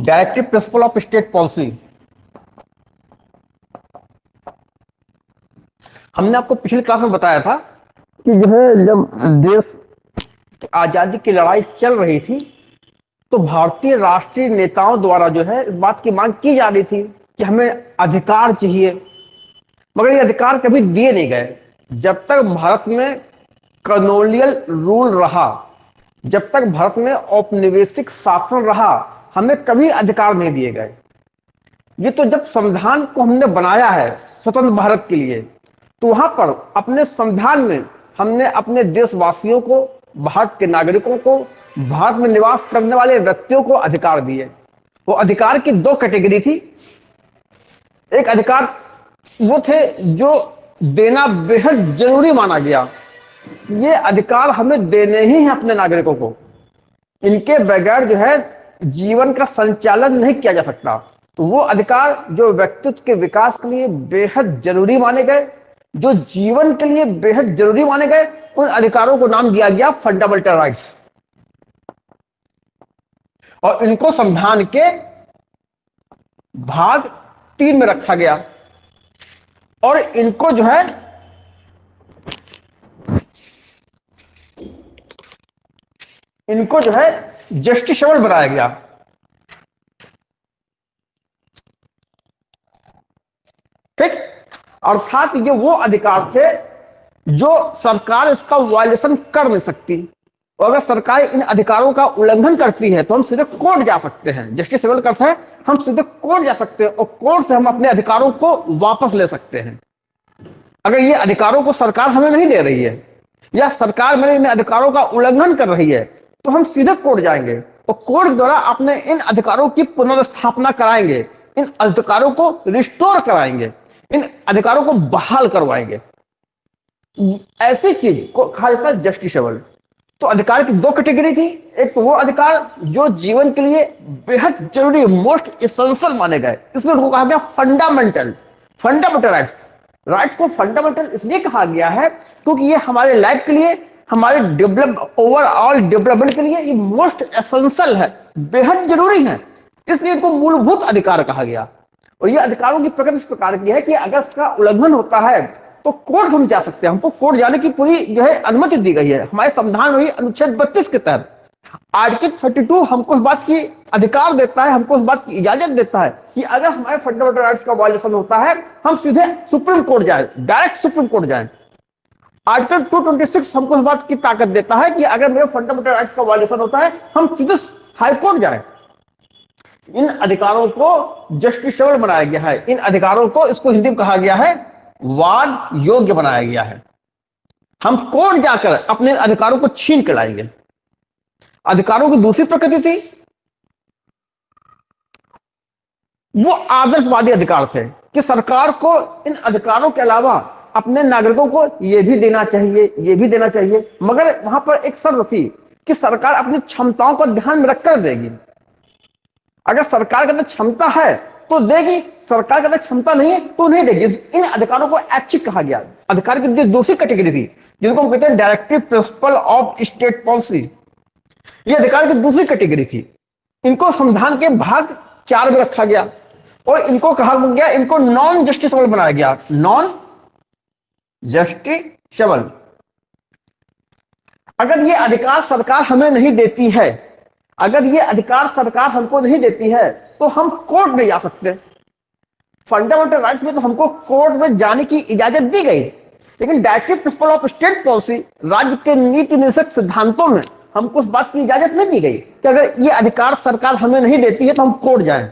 Directive principle of state policy हमने आपको पिछली क्लास में बताया था कि जो है जब देश आज़ादी की लड़ाई चल रही थी तो भारतीय राष्ट्रीय नेताओं द्वारा जो है इस बात की मांग की जा रही थी कि हमें अधिकार चाहिए। मगर ये अधिकार कभी दिए नहीं गए। जब तक भारत में कलोनियल रूल रहा, जब तक भारत में औपनिवेशिक शासन रहा हमें कभी अधिकार नहीं दिए गए। ये तो जब संविधान को हमने बनाया है स्वतंत्र भारत के लिए तो वहाँ पर अपने संविधान में हमने अपने देशवासियों को, भारत के नागरिकों को, भारत में निवास करने वाले व्यक्तियों को अधिकार दिए। वो अधिकार की दो कैटेगरी थी। एक अधिकार वो थे जो देना बेहद ज़रूरी माना गया। ये अधिकार हमें देने ही हैं अपने नागरिकों को। इनके बगैर जो है जीवन का संचालन नहीं किया जा सकता। तो वो अधिकार जो व्यक्तित्व के विकास के लिए बेहद ज़रूरी माने गए, जो जीवन के लिए बेहद ज़रूरी माने गए, उन अधिकारों को नाम दिया गया फंडामेंटल राइट्स और इनको संविधान के भाग तीन में रखा गया। और इनको जो है, इनको जो है जस्टिसेबल बनाया गया। ठीक? अर्थात ये वो अधिकार थे जो सरकार इसका वायलेशन कर नहीं सकती। और अगर सरकार इन अधिकारों का उल्लंघन करती है तो हम सीधे कोर्ट जा सकते हैं। जस्टिसेबल करते हैं, हम सीधे कोर्ट जा सकते हैं और कोर्ट से हम अपने अधिकारों को वापस ले सकते हैं। अगर ये अधिकारों को सरकार हमें नहीं दे रही है, या सरकार मेरे इन अधिकारों का उल्लंघन कर रही है तो हम सीधे कोर्ट जाएँगे और कोर्ट द्वारा अपने इन अधिकारों की पुनर्स्थापना कराएँगे। इन अधिकारों को रिस्टोर कराएँगे। इन अधिकारों को बहाल करवाएँगे। ऐसी चीज़ को कहा जाता है जस्टिसेबल तो अधिकार की दो कैटेगरी थी। एक तो वो अधिकार जो जीवन के लिए बेहद ज़रूरी, मोस्ट इसेंशियल माने गए। इसलिए उनको कहा गया फंडामेंटल फंडामेंटल राइट्स राइट्स को फंडामेंटल इसलिए कहा गया है क्योंकि ये हमारे लाइफ के लिए हमारे डेवलप ओवरऑल डेवलपमेंट के लिए ये मोस्ट एसेंशियल है, बेहद ज़रूरी है। इसलिए इनको मूलभूत अधिकार कहा गया। और ये अधिकारों की प्रकृति इस प्रकार की है कि अगर इसका उल्लंघन होता है तो कोर्ट हम जा सकते हैं। हमको कोर्ट जाने की पूरी जो है अनुमति दी गई है। हमारे संविधान में अनुच्छेद बत्तीस के तहत आर्टिकल थर्टी टू हमको इस बात की अधिकार देता है, हमको इस बात की इजाज़त देता है कि अगर हमारे फंडामेंटल राइट्स का वायलेशन होता है, हम सीधे सुप्रीम कोर्ट जाए डायरेक्ट सुप्रीम कोर्ट जाए। आर्टिकल 226 हमको इस बात की ताकत देता है कि अगर मेरे फंडामेंटल राइट्स का वायलेशन होता है, हम सीधे हाईकोर्ट जाए। इन अधिकारों को जस्टिसेबल बनाया गया है। इन अधिकारों को इसको हिंदी में कहा गया है, वाद योग्य बनाया गया है। हम कोर्ट जाकर अपने अधिकारों को छीन कर लाएँगे। अधिकारों की दूसरी प्रकृति थी। वो आदर्शवादी अधिकार थे कि सरकार को इन अधिकारों के अलावा अपने नागरिकों को यह भी देना चाहिए, ये भी देना चाहिए। मगर वहाँ पर एक शर्त थी कि सरकार अपनी क्षमताओं को ध्यान में रखकर देगी। अगर सरकार के अंदर क्षमता है तो देगी। सरकार के अंदर क्षमता नहीं है तो नहीं देगी। इन अधिकारों को ऐच्छिक कहा गया। अधिकार की दूसरी कैटेगरी थी, जिनको हम कहते हैं directive principle of state policy ये अधिकार की दूसरी कैटेगरी थी। इनको संविधान के भाग चार में रखा गया और इनको कहा गया, इनको नॉन जस्टिसबल बनाया गया। नॉन जस्टिसबल अगर ये अधिकार सरकार हमें नहीं देती है, अगर ये अधिकार सरकार हमको नहीं देती है तो हम कोर्ट में जा सकते फंडामेंटल राइट्स में तो हमको कोर्ट में जाने की इजाज़त दी गई। लेकिन directive principle of state policy राज्य के नीति निषेध सिद्धांतों में हमको उस बात की इजाज़त नहीं दी गई कि अगर ये अधिकार सरकार हमें नहीं देती है तो हम कोर्ट जाए।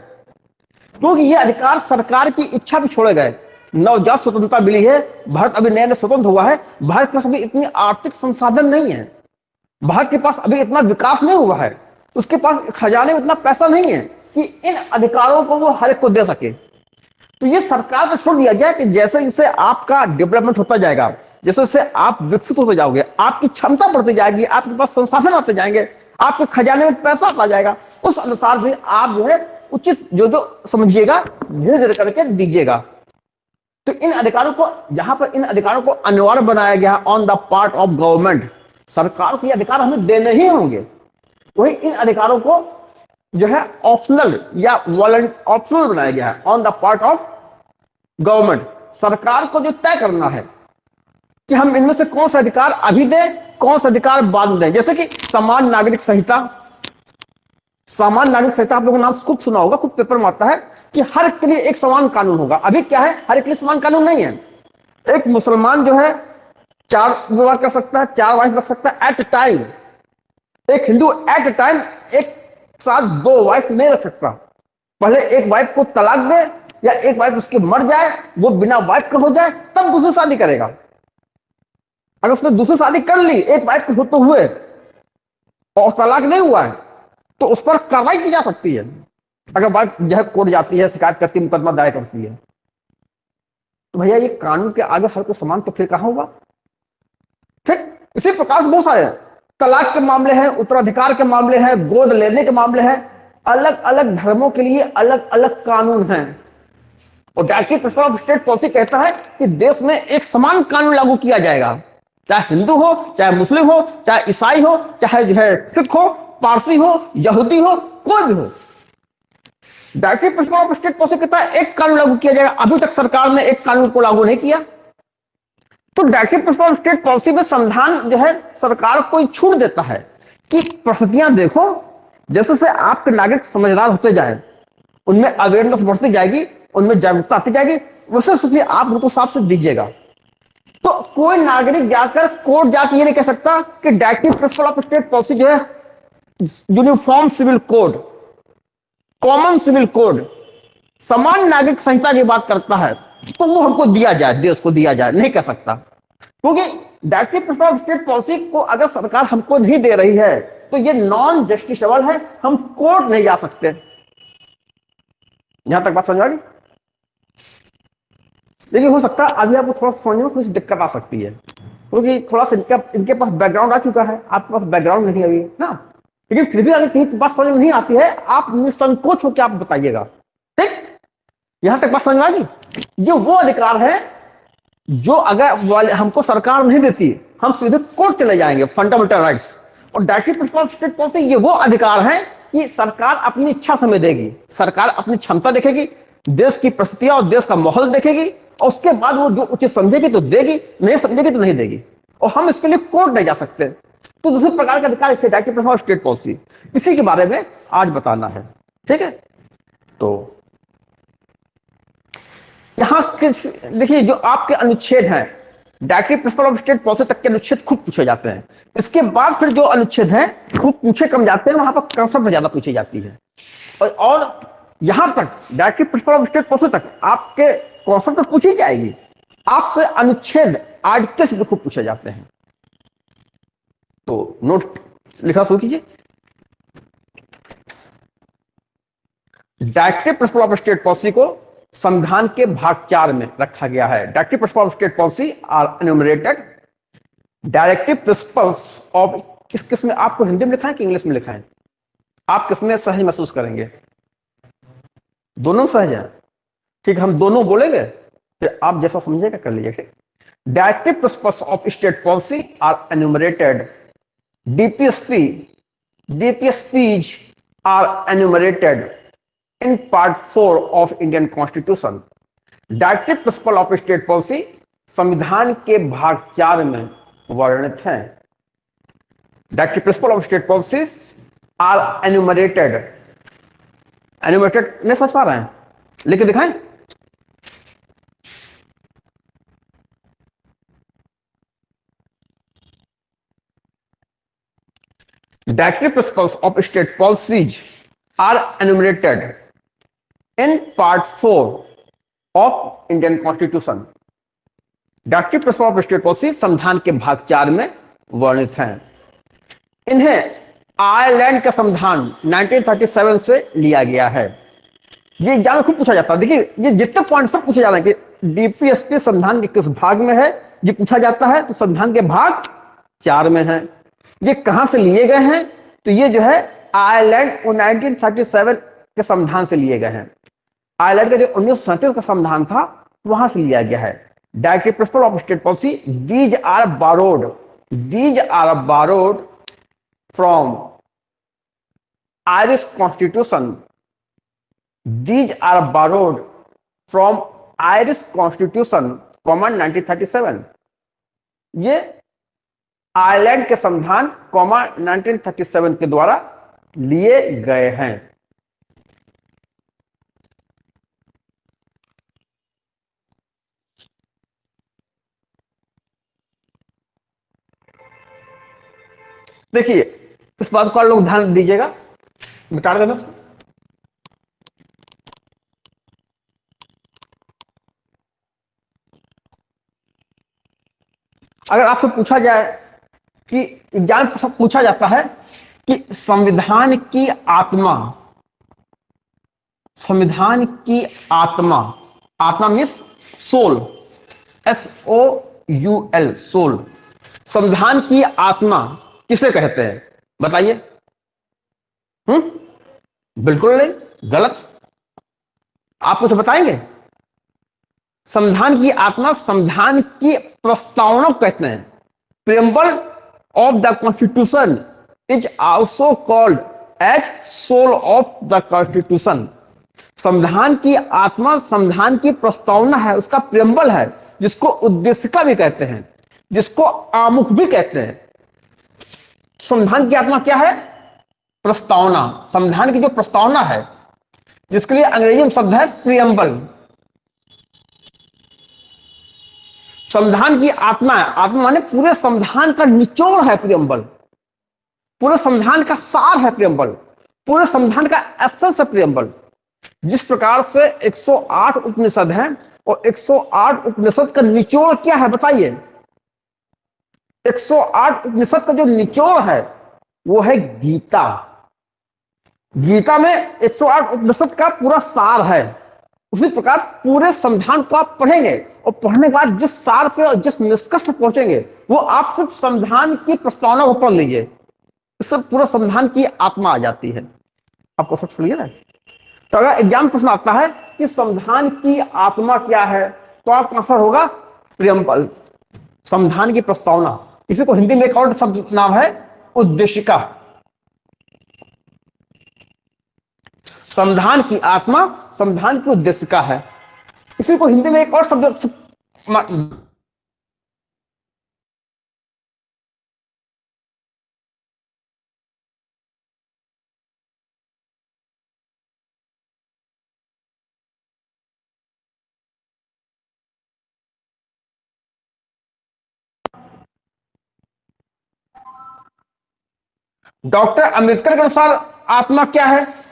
क्योंकि ये अधिकार सरकार की इच्छा भी छोड़े गए। नवजात स्वतंत्रता मिली है, भारत अभी नया नया स्वतंत्र हुआ है, भारत के पास अभी इतनी आर्थिक संसाधन नहीं है, भारत के पास अभी इतना विकास नहीं हुआ है, उसके पास खजाने में इतना पैसा नहीं है कि इन अधिकारों को वो हर एक को दे सके। तो ये सरकार को छोड़ दिया गया कि जैसे जैसे आपका डेवलपमेंट होता जाएगा, जैसे जैसे आप विकसित होते जाओगे, आपकी क्षमता बढ़ती जाएगी, आपके पास संसाधन आते जाएँगे, आपके खजाने में पैसा आता जाएगा, उस अनुसार भी आप जो है उचित जो जो समझिएगा धीरे धीरे करके दीजिएगा। तो इन अधिकारों को, यहाँ पर इन अधिकारों को अनिवार्य बनाया गया on the part of government सरकार को ये अधिकार हमें देने ही होंगे। वही इन अधिकारों को जो है ऑप्शनल या ऑप्शनल बनाया गया है on the part of government सरकार को जो तय करना है कि हम इनमें से कौन सा अधिकार अभी दें, कौन सा अधिकार बाद में दें। जैसे कि समान नागरिक संहिता समान नागरिक संहिता आप लोगों ने नाम खूब सुना होगा, खूब पेपर में आता है कि हर के लिए एक समान कानून होगा। अभी क्या है? हर एक लिए समान कानून नहीं है। एक मुसलमान जो है, चार विवाह कर सकता है, चार वाइफ रख सकता है एट टाइम एक हिंदू एट टाइम एक साथ दो वाइफ नहीं रख सकता। पहले एक वाइफ को तलाक दे, या एक वाइफ उसकी मर जाए, वो बिना वाइफ का हो जाए, तब दूसरी शादी करेगा। अगर उसने दूसरी शादी कर ली, एक वाइफ के होते हुए, और तलाक नहीं हुआ है तो उस पर कार्रवाई की जा सकती है। अगर बात जो है कोर्ट जाती है, शिकायत करती है, मुकदमा दायर करती है तो भैया ये कानून के आगे हर को समान तो फिर कहाँ होगा फिर इसी प्रकार से बहुत सारे तलाक के मामले हैं, उत्तराधिकार के मामले हैं, गोद लेने के मामले हैं। अलग अलग धर्मों के लिए अलग अलग कानून हैं। और directive principle of state policy कहता है कि देश में एक समान कानून लागू किया जाएगा। चाहे हिंदू हो, चाहे मुस्लिम हो, चाहे ईसाई हो, चाहे जो है सिख हो पारसी हो, यहूदी हो, कोई भी हो। Directive principle of state policy कहता है एक कानून लागू किया जाएगा? अभी तक सरकार ने एक कानून को लागू नहीं किया। तो directive principle of state policy में संविधान जो है, सरकार को छूट देता है कि परिस्थितियाँ देखो, जैसे से आपके नागरिक समझदार होते जाए, उनमें अवेयरनेस बढ़ती जाएगी, उनमें जागरूकता आती जाएगी, वैसे फिर आप उनको साफ़ से दीजिएगा। तो कोई नागरिक जाकर कोर्ट जाकर ये नहीं कह सकता कि directive principle of state policy जो है uniform civil code common civil code समान नागरिक संहिता की बात करता है तो वो हमको दिया जाए, देश को दिया जाए, नहीं कह सकता। क्योंकि स्टेट पॉलिसी को अगर सरकार हमको नहीं दे रही है तो ये नॉन जस्टिसबल है, हम कोर्ट नहीं जा सकते। यहाँ तक बात समझ आ गई? लेकिन हो सकता है अभी आपको थोड़ा समझने में कुछ दिक्कत आ सकती है। क्योंकि थोड़ा सा इनके पास बैकग्राउंड आ चुका है, आपके पास बैकग्राउंड नहीं अभी, ना? लेकिन फिर भी अगर कहीं बात समझ में नहीं आती है, आप निसंकोच होकर आप बताइएगा। ठीक? यहाँ तक बात समझ में आ गई? ये वो अधिकार है जो अगर हमको सरकार नहीं देती, हम सीधे कोर्ट चले जाएँगे फंडामेंटल राइट्स और डायरेक्टिव प्रिंसिपल स्टेट पॉलिसी ये वो अधिकार है कि सरकार अपनी इच्छा समय देगी, सरकार अपनी क्षमता देखेगी, देश की परिस्थितियाँ और देश का माहौल देखेगी, और उसके बाद वो जो उचित समझेगी तो देगी, नहीं समझेगी तो नहीं देगी। और हम इसके लिए कोर्ट नहीं जा सकते। तो दूसरे प्रकार का अधिकार इसे डायरेक्टिव प्रिंसिपल स्टेट पॉलिसी। इसी के बारे में आज बताना है। ठीक है? तो यहाँ देखिए जो आपके अनुच्छेद हैं directive principle of state policy तक के अनुच्छेद खूब पूछे जाते हैं। इसके बाद फिर जो अनुच्छेद हैं खूब पूछे कम जाते हैं वहाँ पर कंसेप्ट ज़्यादा पूछी जाती है। और, और यहाँ तक directive principle of state policy तक आपके कॉन्सेप्ट तो पूछी जाएगी। आपसे अनुच्छेद आर्टिकल्स भी खूब पूछे जाते हैं। तो नोट लिखना शुरू कीजिए। Directive principle of state policy को संविधान के भाग चार में रखा गया है। Directive principle of state policy are enumerated directive principles of किस किसमें? आपको हिंदी में लिखा है कि इंग्लिश में लिखा है? आप किसमें? सहज महसूस करेंगे। दोनों सहज है। ठीक, हम दोनों बोलेंगे, फिर आप जैसा समझेगा कर लीजिए, ठीक? Directive principles of state policy are enumerated DPSP DPSPs are enumerated in part 4 of Indian Constitution. Directive principle of state policy संविधान के भाग चार में वर्णित है। Directive principle of state policy are enumerated enumerated नहीं समझ पा रहे हैं। लेकिन दिखाएँ। Directive principles of state policies are enumerated in part four of Indian constitution directive principle of state policy संविधान के भाग चार में वर्णित हैं। इन्हें आयरलैंड का संविधान 1937 से लिया गया है। ये एग्ज़ाम में खूब पूछा जाता है। देखिए, ये जितने पॉइंट सब पूछे जा रहे हैं कि डीपीएसपी संविधान के किस भाग में है, ये पूछा जाता है तो संविधान के भाग चार में है। ये कहाँ से लिए गए हैं? तो ये जो है आयरलैंड 1937 के संविधान से लिए गए हैं। आयरलैंड का जो उन्नीस सौ सैंतीस का संविधान था, वहाँ से लिया गया है। Directive principle of state policy these are borrowed these are borrowed from irish constitution these are borrowed from irish constitution common 1937 ये आयरलैंड के संविधान, कॉमा 1937 के द्वारा लिए गए हैं। देखिए, इस बात को लोग ध्यान दीजिएगा। मिटा देना उसको अगर आपसे पूछा जाए कि एग्ज़ाम सब पूछा जाता है कि संविधान की आत्मा, संविधान की आत्मा आत्मा means soul S O U L soul संविधान की आत्मा किसे कहते हैं? बताइए। हम्म बिल्कुल नहीं, गलत। आप कुछ बताएँगे? संविधान की आत्मा, संविधान की प्रस्तावना कहते हैं। Preamble of the constitution is also called as soul of the constitution संविधान की आत्मा, संविधान की प्रस्तावना है, उसका प्रेम्बल है, जिसको उद्देशिका भी कहते हैं, जिसको आमुख भी कहते हैं। संविधान की आत्मा क्या है? प्रस्तावना। संविधान की जो प्रस्तावना है, जिसके लिए अंग्रेज़ी में शब्द है प्रियम्बल संविधान की आत्मा है। आत्मा माने पूरे संविधान का निचोड़ है प्रियम्बल पूरे संविधान का सार है प्रियम्बल पूरे संविधान का एसेंस है प्रियम्बल जिस प्रकार से 108 उपनिषद हैं और 108 उपनिषद का निचोड़ क्या है बताइए। 108 उपनिषद का जो निचोड़ है, वो है गीता। गीता में 108 उपनिषद का पूरा सार है। उसी प्रकार पूरे संविधान को आप पढ़ेंगे और पढ़ने के बाद जिस सार पे और जिस निष्कर्ष पहुँचेंगे, वो आप सिर्फ़ संविधान की प्रस्तावना को पढ़ लीजिए इससे पूरा संविधान की आत्मा आ जाती है। आपको सब क्लियर है तो अगर एग्ज़ाम प्रश्न आता है कि संविधान की आत्मा क्या है तो आपका आंसर होगा प्रियम्पल संविधान की प्रस्तावना। इसी को हिंदी में एक और शब्द नाम है उद्देशिका। संविधान की आत्मा संविधान की उद्देशिका है। इसी को हिंदी में एक और शब्द डॉक्टर अंबेडकर के अनुसार आत्मा क्या है?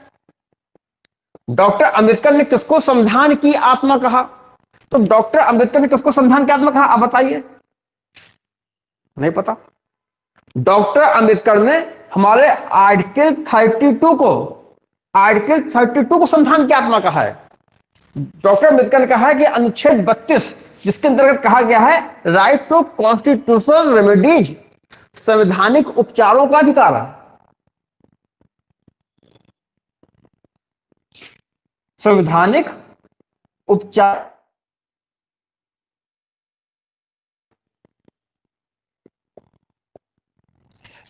डॉक्टर अंबेडकर ने किसको संविधान की आत्मा कहा? तो डॉक्टर अंबेडकर ने किसको संविधान की आत्मा कहा? आप बताइए। नहीं पता। डॉक्टर अंबेडकर ने हमारे आर्टिकल 32 को, आर्टिकल 32 को संविधान की आत्मा कहा है। डॉक्टर अंबेडकर ने कहा है कि अनुच्छेद 32 जिसके अंतर्गत कहा गया है राइट टू कॉन्स्टिट्यूशनल रेमेडीज संवैधानिक उपचारों का अधिकार है। संवैधानिक उपचार।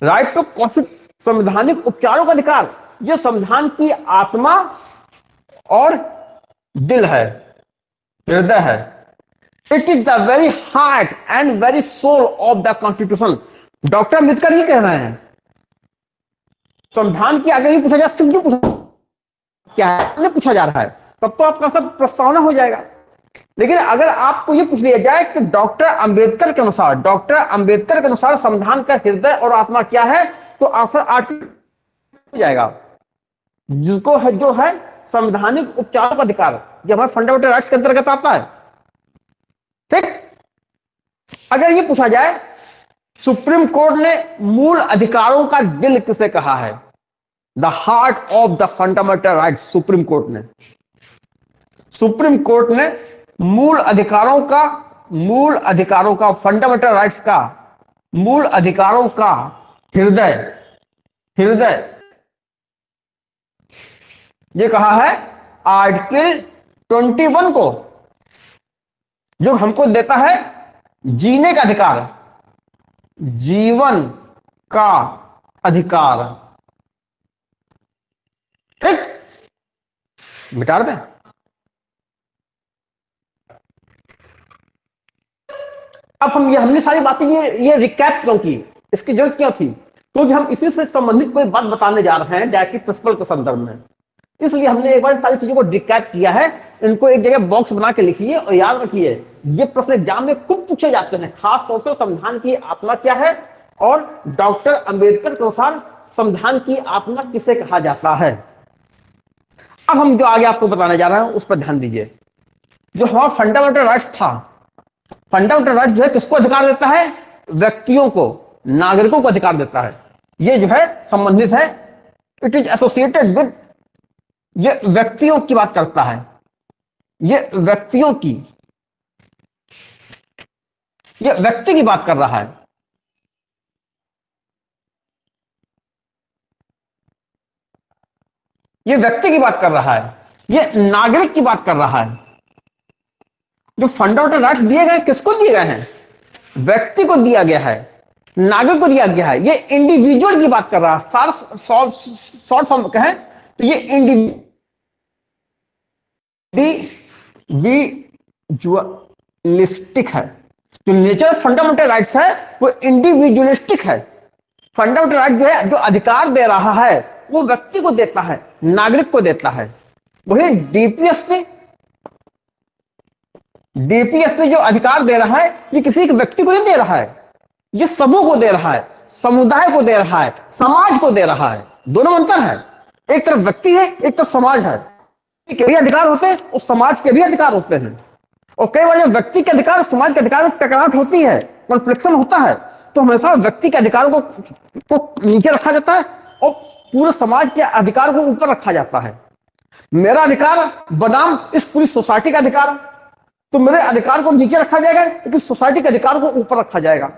राइट टू कॉन्स्टिट संवैधानिक उपचारों का अधिकार यह संविधान की आत्मा और दिल है, हृदय है। It is the very heart and very soul of the constitution doctor Ambedkar ही कह रहे हैं। संविधान की आगे ही पूछा जा सकता क्यों पूछा? क्या है? पूछा जा रहा है। तब तो आपका सब प्रस्तावना हो जाएगा। लेकिन अगर आपको यह पूछ लिया जाए कि डॉक्टर अंबेडकर के अनुसार, डॉक्टर अंबेडकर के अनुसार संविधान का हृदय और आत्मा क्या है तो आंसर आर्टिकल हो जाएगा। जिसको है, जो है संवैधानिक उपचार का अधिकार जो हमारे फंडामेंटल राइट्स के अंतर्गत आता है। ठीक? अगर ये पूछा जाए, सुप्रीम कोर्ट ने मूल अधिकारों का दिल किसे कहा है? The heart of the fundamental right supreme court ने। सुप्रीम कोर्ट ने मूल अधिकारों का, मूल अधिकारों का फंडामेंटल राइट्स का, मूल अधिकारों का हृदय हृदय। ये कहा है, आर्टिकल 21 को, जो हमको देता है जीने का अधिकार, जीवन का अधिकार ठीक मिटा दें। अब हम ये, हमने सारी बातें ये ये रिकैप क्यों की? इसकी ज़रूरत क्यों थी? क्योंकि हम इसी से संबंधित कोई बात बताने जा रहे हैं डायरेक्टिव प्रिंसिपल के संदर्भ में। इसलिए हमने एक बार सारी चीज़ों को डिकैप किया है। इनको एक जगह बॉक्स बना के लिखिए और याद रखिए, ये प्रश्न एग्ज़ाम में खूब पूछे जाते हैं। खास तौर से संविधान की आत्मा क्या है और डॉक्टर अंबेडकर के अनुसार संविधान की आत्मा किसे कहा जाता है? अब हम जो आगे आपको बताने जा रहे हैं, उस पर ध्यान दीजिए। जो हमारा फंडामेंटल राइट्स था फंडामेंटल राइट जो है किसको अधिकार देता है? व्यक्तियों को, नागरिकों को अधिकार देता है। ये जो है, संबंधित है। इट इज़ एसोसिएटेड विद ये व्यक्तियों की बात करता है। ये व्यक्तियों की, ये व्यक्ति की बात कर रहा है। ये व्यक्ति की बात कर रहा है, ये नागरिक की बात कर रहा है। जो फंडामेंटल राइट्स दिए गए, किसको दिए गए हैं? व्यक्ति को दिया गया है, नागरिक को दिया गया है। ये इंडिविजुअल की बात कर रहा है। शॉर्ट फॉर्म कहें तो ये इंडिविजुअलिस्टिक है। जो नेचर फंडामेंटल राइट्स है, वो इंडिविजुअलिस्टिक है। फंडामेंटल राइट जो है, जो अधिकार दे रहा है वो व्यक्ति को देता है, नागरिक को देता है। वही डीपीएसपी डीपीएसपी जो अधिकार दे रहा है, ये किसी एक व्यक्ति को नहीं दे रहा है। ये समूह को दे रहा है, समुदाय को दे रहा है, समाज को दे रहा है। दोनों अंतर है। एक तरफ़ व्यक्ति है, एक तरफ़ समाज है। के भी अधिकार होते हैं और समाज के भी अधिकार होते हैं। और कई बार जब व्यक्ति के अधिकार और समाज के अधिकार में टकराहट होती है कॉन्फ्लिक्शन होता है तो हमेशा व्यक्ति के अधिकारों को को नीचे रखा जाता है और पूरे समाज के अधिकार को ऊपर रखा जाता है। मेरा अधिकार बनाम इस पूरी सोसाइटी का अधिकार तो मेरे अधिकार को नीचे रखा जाएगा, लेकिन सोसाइटी के अधिकार को ऊपर रखा जाएगा।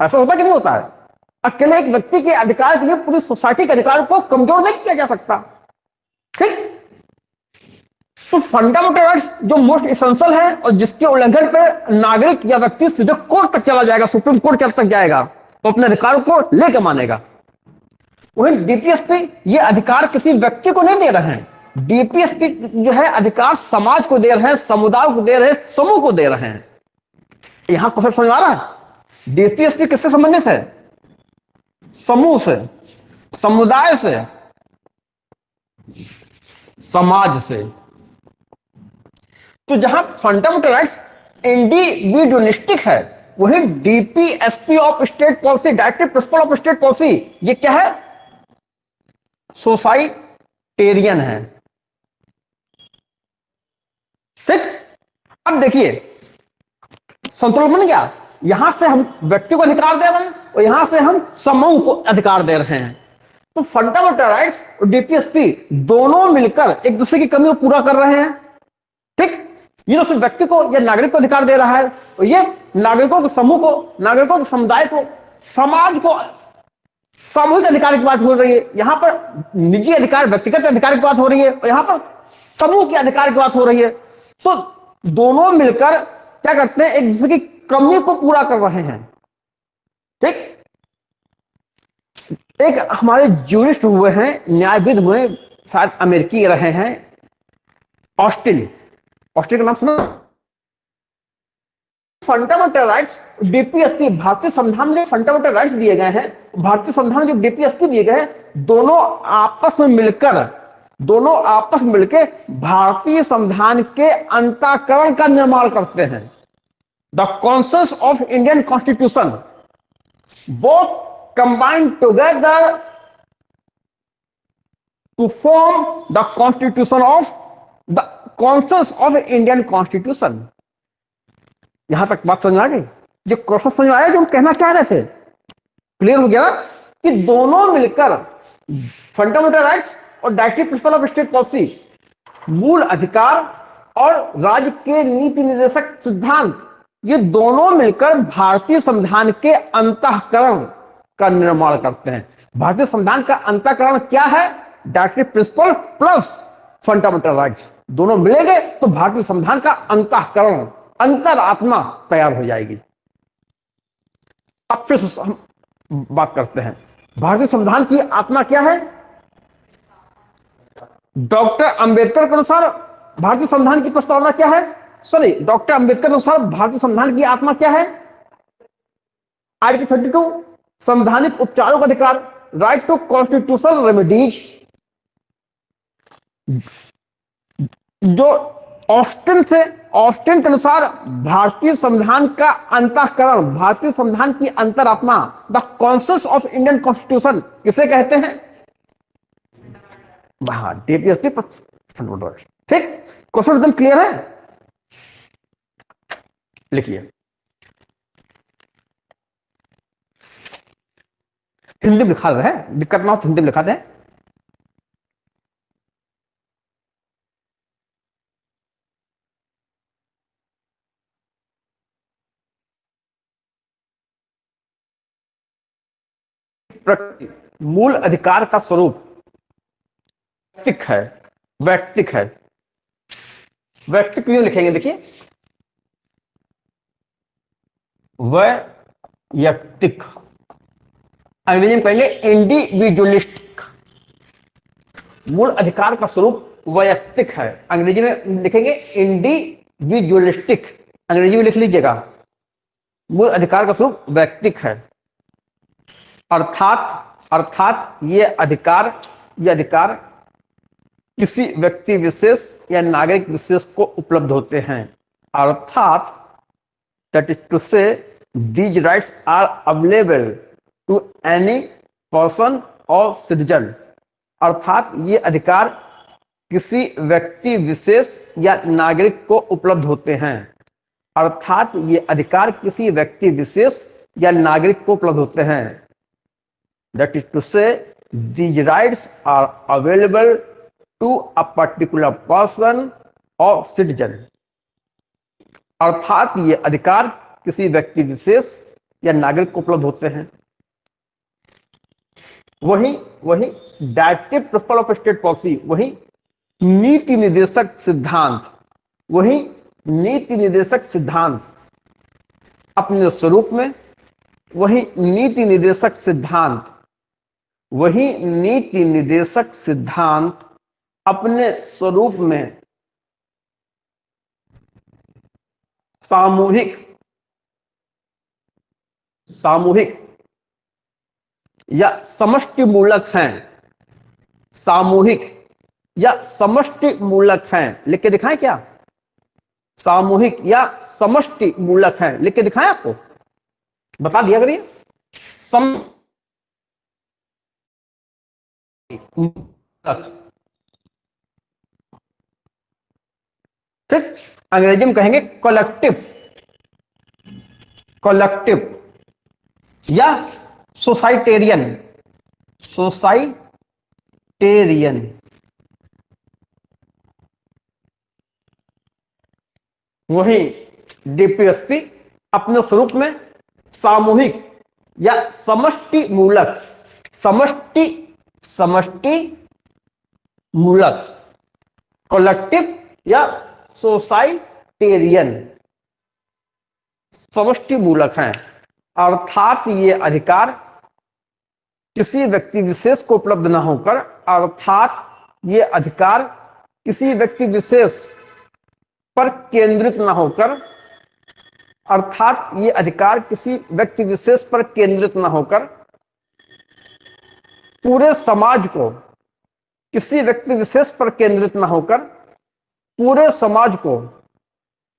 ऐसा होता कि नहीं होता है? अकेले एक व्यक्ति के अधिकार के लिए पूरी सोसाइटी के अधिकार को कमज़ोर नहीं किया जा सकता। ठीक? तो फंडामेंटल राइट्स जो मोस्ट इसेंशियल है और जिसके उल्लंघन पर नागरिक या व्यक्ति सीधे कोर्ट तक चला जाएगा, सुप्रीम कोर्ट तक जाएगा तो अपने अधिकार को लेकर मानेगा। वही डीपीएसपी ये अधिकार किसी व्यक्ति को नहीं दे रहे हैं। डीपीएसपी जो है, अधिकार समाज को दे रहे हैं, समुदाय को दे रहे हैं, समूह को दे रहे हैं। यहाँ क्वेश्चन समझ आ रहा है डीपीएसपी किससे संबंधित है? समूह से, समुदाय से, समाज से। तो जहाँ फंडामेंटल राइट्स इंडिविजुअलिस्टिक है, वही DPSP of state policy directive principle of state policy ये क्या है? सोसाइटेरियन है। ठीक? अब देखिए, संतुलन गया। यहाँ से हम व्यक्ति को अधिकार दे रहे हैं और यहाँ से हम समूह को अधिकार दे रहे हैं। तो फंडामेंटल राइट्स और डीपीएसपी दोनों मिलकर एक दूसरे की कमी को पूरा कर रहे हैं। ठीक? ये तो व्यक्ति को, या नागरिक को अधिकार दे रहा है और ये नागरिकों के समूह को, नागरिकों के समुदाय को, समाज को सामूहिक अधिकार की बात हो रही है, यहाँ पर निजी अधिकार, व्यक्तिगत अधिकार की बात हो रही है, और यहाँ पर समूह के अधिकार की बात हो रही है। तो दोनों मिलकर क्या करते हैं, एक दूसरे की कमी को पूरा कर रहे हैं। ठीक? एक हमारे जूरिस्ट हुए हैं, न्यायविद हुए, शायद अमेरिकी रहे हैं, ऑस्टिन। ऑस्टिन का नाम सुना? फंडामेंटल राइट्स डीपीएसपी भारतीय संविधान में फंडामेंटल राइट्स दिए गए हैं। भारतीय संविधान जो डीपीएसपी दिए गए हैं, दोनों आपस में मिलकर, दोनों आपस मिलकर भारतीय संविधान के अंताकरण का निर्माण करते हैं। The conscience of Indian constitution both combined together to form the constitution of the conscience of Indian constitution यहाँ तक बात समझ आ गई? जो क्वेश्चन समझ आया जो हम कहना चाह रहे थे? क्लियर हो गया कि दोनों मिलकर फंडामेंटल राइट्स और directive principle of state policy मूल अधिकार और राज्य के नीति निर्देशक सिद्धांत, ये दोनों मिलकर भारतीय संविधान के अंतकरण का निर्माण करते हैं। भारतीय संविधान का अंतकरण क्या है? Directive principle plus fundamental rights दोनों मिलेंगे तो भारतीय संविधान का अंतकरण अंतर आत्मा तैयार हो जाएगी। अब फिर हम बात करते हैं। भारतीय संविधान की आत्मा क्या है? डॉक्टर अंबेडकर के अनुसार भारतीय संविधान की प्रस्तावना क्या है? सॉरी, डॉक्टर अंबेडकर के अनुसार भारतीय संविधान की आत्मा क्या है? आर्टिकल थर्टी टू संवैधानिक उपचारों का अधिकार राइट टू कॉन्स्टिट्यूशनल रेमेडीज जो ऑस्टिन से ऑस्टिन के अनुसार भारतीय संविधान का अंतकरण, भारतीय संविधान की अंतरात्मा the conscious of Indian constitution किसे कहते हैं? ठीक? क्वेश्चन एकदम क्लियर है? लिखिए। हिंदी में लिखा है? दिक्कत ना हो तो हिंदी में लिखा दें मूल अधिकार का स्वरूप। व्यक्तिक है व्यक्तिक है। व्यक्तिक क्यों लिखेंगे देखिए? व्यक्तिक। अंग्रेज़ी में कहेंगे इंडिविजुअलिस्टिक मूल अधिकार का स्वरूप वैयक्तिक है। अंग्रेज़ी में लिखेंगे इंडिविजुअलिस्टिक अंग्रेज़ी में लिख लीजिएगा। मूल अधिकार का स्वरूप व्यक्तिक है। अर्थात अर्थात ये अधिकार ये अधिकार किसी व्यक्ति विशेष या नागरिक विशेष को उपलब्ध होते हैं। अर्थात that is to say these rights are available to any person और सिटीजन अर्थात ये अधिकार किसी व्यक्ति विशेष या नागरिक को उपलब्ध होते हैं। अर्थात ये अधिकार किसी व्यक्ति विशेष या नागरिक को उपलब्ध होते हैं। That is to say these rights are available to a particular person और सिटीजन अर्थात ये अधिकार किसी व्यक्ति विशेष या नागरिक को उपलब्ध होते हैं। वही वही directive principle of state policy वही नीति निदेशक सिद्धांत, वही नीति निदेशक सिद्धांत अपने स्वरूप में, वही नीति निदेशक सिद्धांत वही नीति निदेशक सिद्धांत अपने स्वरूप में सामूहिक सामूहिक या समष्टि मूलक हैं। सामूहिक या समष्टि मूलक हैं। लिख के दिखाएँ क्या? सामूहिक या समष्टि मूलक हैं। लिख के दिखाएँ आपको? बता दिया करिए। सम ठीक? अंग्रेज़ी में कहेंगे कलेक्टिव कलेक्टिव या सोसाइटेरियन सोसाइटेरियन वही डीपीएसपी अपने स्वरूप में सामूहिक या समष्टि मूलक। समष्टि समष्टि मूलक कलेक्टिव या सोसाइटेरियन समष्टि मूलक हैं। अर्थात ये अधिकार किसी व्यक्ति विशेष को उपलब्ध न होकर, अर्थात ये अधिकार किसी व्यक्ति विशेष पर केंद्रित न होकर, अर्थात ये अधिकार किसी व्यक्ति विशेष पर केंद्रित न होकर पूरे समाज को किसी व्यक्ति विशेष पर केंद्रित न होकर पूरे समाज को,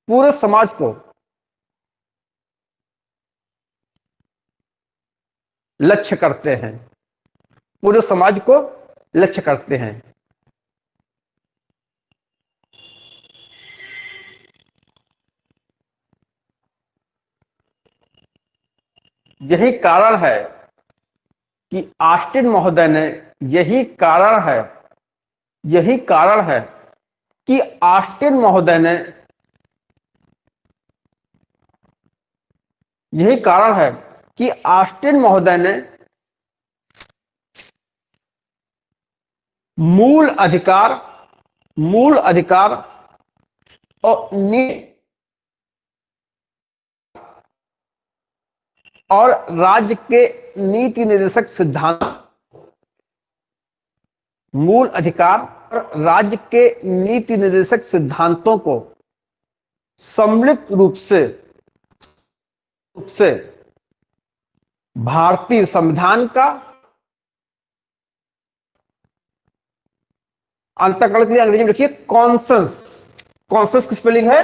पूरे समाज को लक्ष्य करते हैं। पूरे समाज को लक्ष्य करते हैं। यही कारण है कि आस्टिन महोदय ने यही कारण है, यही कारण है कि आस्टिन महोदय ने यही कारण है कि आस्टिन महोदय ने मूल अधिकार मूल अधिकार और और राज्य के नीति निर्देशक सिद्धांत, मूल अधिकार और राज्य के नीति निर्देशक सिद्धांतों को सम्मिलित रूप से रूप से भारतीय संविधान का अंतकरण के लिए अंग्रेज़ी में लिखिए कॉन्सेंस कॉन्सेंस की स्पेलिंग है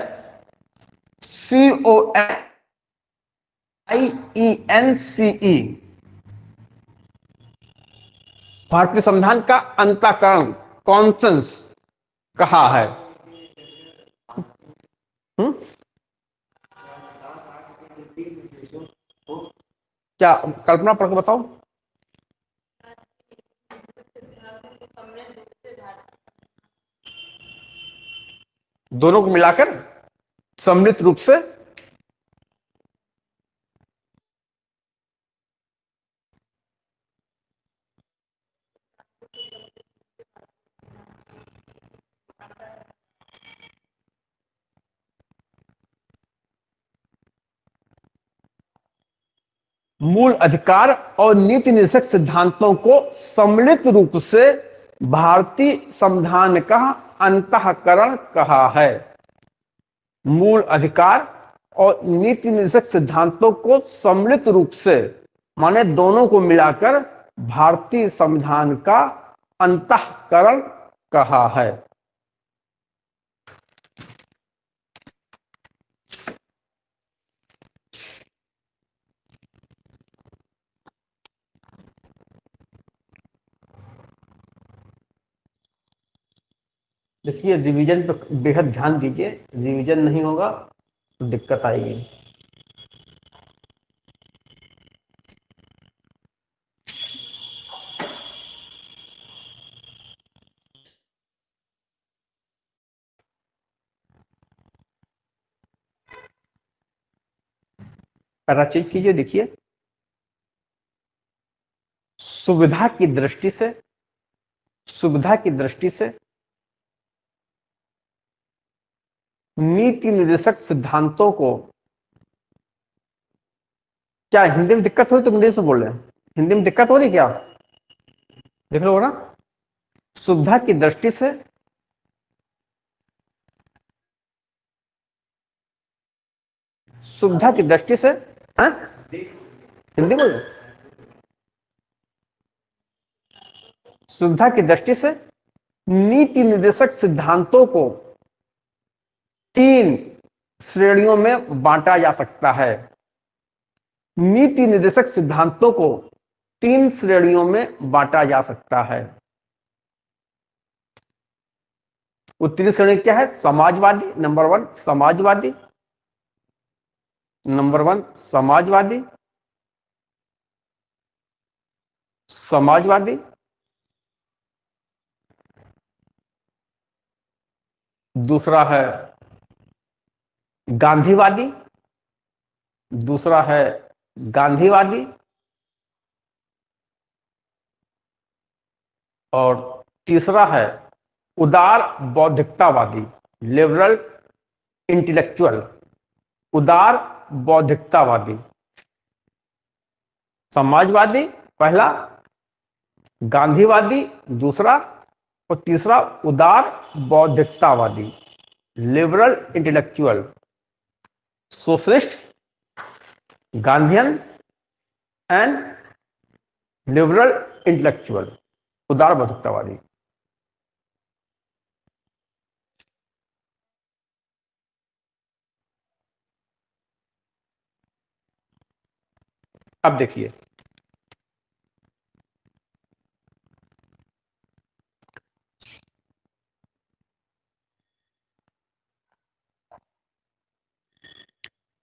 सी ओ आई ई एन सी ई भारतीय संविधान का अंतकरण कॉन्सेंस कहा है हुँ? क्या, कल्पना पढ़ बताओ दोनों को मिलाकर, सम्मिलित रूप से मूल अधिकार और नीति निर्देशक सिद्धांतों को सम्मिलित रूप से भारतीय संविधान का अंतकरण कहा है। मूल अधिकार और नीति निर्देशक सिद्धांतों को सम्मिलित रूप से माने दोनों को मिलाकर भारतीय संविधान का अंतकरण कहा है। देखिए रिवीजन पर बेहद ध्यान दीजिए। रिवीजन नहीं होगा तो दिक्कत आएगी। चीज़ कीजिए, देखिए। सुविधा की दृष्टि से, सुविधा की दृष्टि से नीति निर्देशक सिद्धांतों को। क्या हिंदी में दिक्कत हो रही तो इंग्लिश में बोल रहे हैं? हिंदी में दिक्कत हो रही क्या? देख लो ना। सुविधा की दृष्टि से सुविधा की दृष्टि से हाँ? हिंदी बोल सुविधा की दृष्टि से नीति निर्देशक सिद्धांतों को तीन श्रेणियों में बांटा जा सकता है। नीति निर्देशक सिद्धांतों को तीन श्रेणियों में बांटा जा सकता है। तीन श्रेणी क्या है? समाजवादी, नंबर वन समाजवादी, नंबर वन समाजवादी समाजवादी, दूसरा है गांधीवादी, दूसरा है गांधीवादी, और तीसरा है उदार बौद्धिकतावादी लिबरल इंटेलेक्चुअल उदार बौद्धिकतावादी। समाजवादी पहला, गांधीवादी दूसरा, और तीसरा उदार बौद्धिकतावादी liberal intellectual socialist Gandhian and liberal intellectual उदार बधुकतावादी अब देखिए।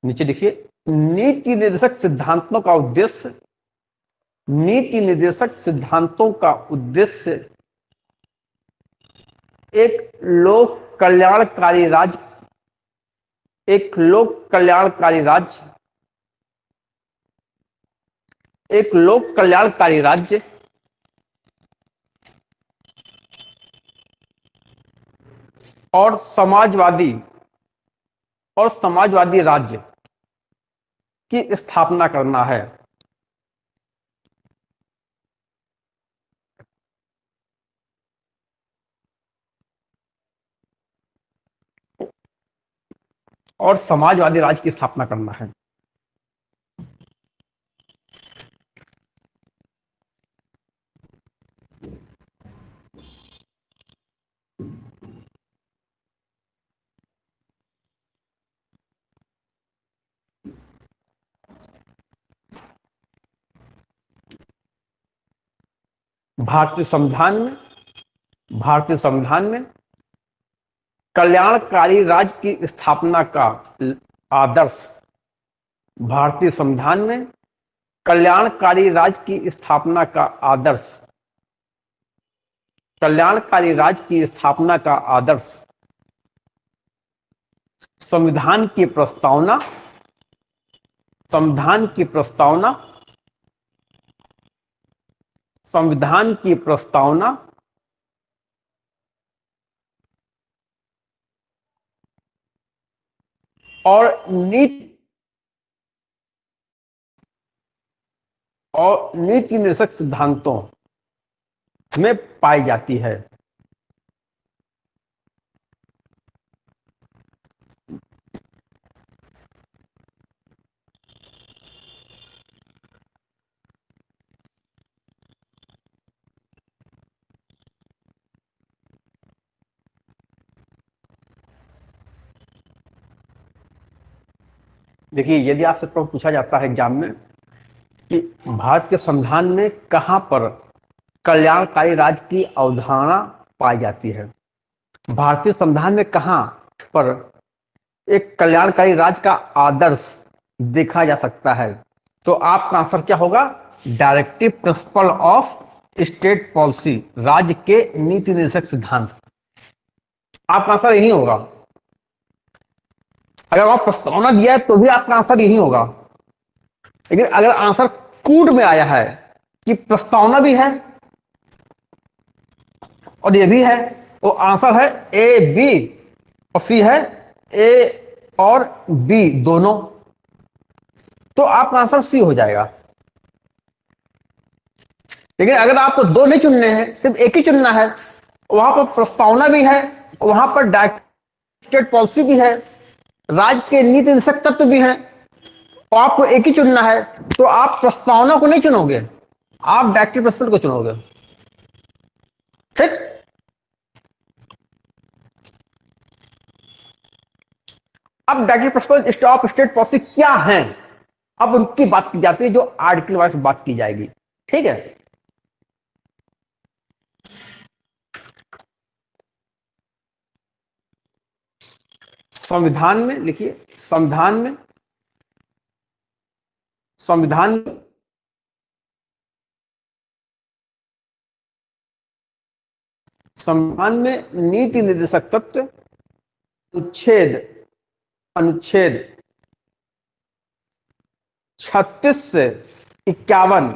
नीचे देखिए, नीति निर्देशक सिद्धांतों का उद्देश्य, नीति निर्देशक सिद्धांतों का उद्देश्य एक लोक कल्याणकारी राज्य, एक लोक कल्याणकारी राज्य, एक लोक कल्याणकारी राज्य, और समाजवादी और समाजवादी राज्य। की स्थापना करना है। और समाजवादी राज्य की स्थापना करना है। भारतीय संविधान में, भारतीय संविधान में कल्याणकारी राज्य की स्थापना का आदर्श भारतीय संविधान में कल्याणकारी राज्य की स्थापना का आदर्श, कल्याणकारी राज्य की स्थापना का आदर्श संविधान की प्रस्तावना, संविधान की प्रस्तावना संविधान की प्रस्तावना और नीति और नीति निरसक सिद्धांतों में पाई जाती है। देखिए, यदि आपसे प्रश्न पूछा जाता है एग्ज़ाम में कि भारत के संविधान में कहाँ पर कल्याणकारी राज्य की अवधारणा पाई जाती है? भारतीय संविधान में कहाँ पर एक कल्याणकारी राज्य का आदर्श देखा जा सकता है? तो आपका आंसर क्या होगा? Directive principle of state policy राज्य के नीति निर्देशक सिद्धांत। आपका आंसर यही होगा। अगर आप प्रस्तावना दिया है तो भी आपका आंसर यही होगा। लेकिन अगर आंसर कूट में आया है कि प्रस्तावना भी है और ये भी है वो आंसर है ए बी और सी है ए और बी दोनों। तो आपका आंसर सी हो जाएगा। लेकिन अगर आपको दो नहीं चुनने हैं, सिर्फ़ एक ही चुनना है, वहाँ पर प्रस्तावना भी है, वहाँ पर डायरेक्टेड पॉलिसी भी है राज्य के नीति निषक तत्व भी हैं। और आपको एक ही चुनना है तो आप प्रस्तावना को नहीं चुनोगे। आप डायरेक्टिव प्रिंसिपल को चुनोगे। ठीक? अब directive principle of state policy क्या है? अब उनकी बात की जाती है, जो आर्टिकल वाइज बात की जाएगी। ठीक है? संविधान में, लिखिए, संविधान में, संविधान संविधान में नीति निर्देशक तत्व, अनुच्छेद अनुच्छेद छत्तीस से इक्यावन,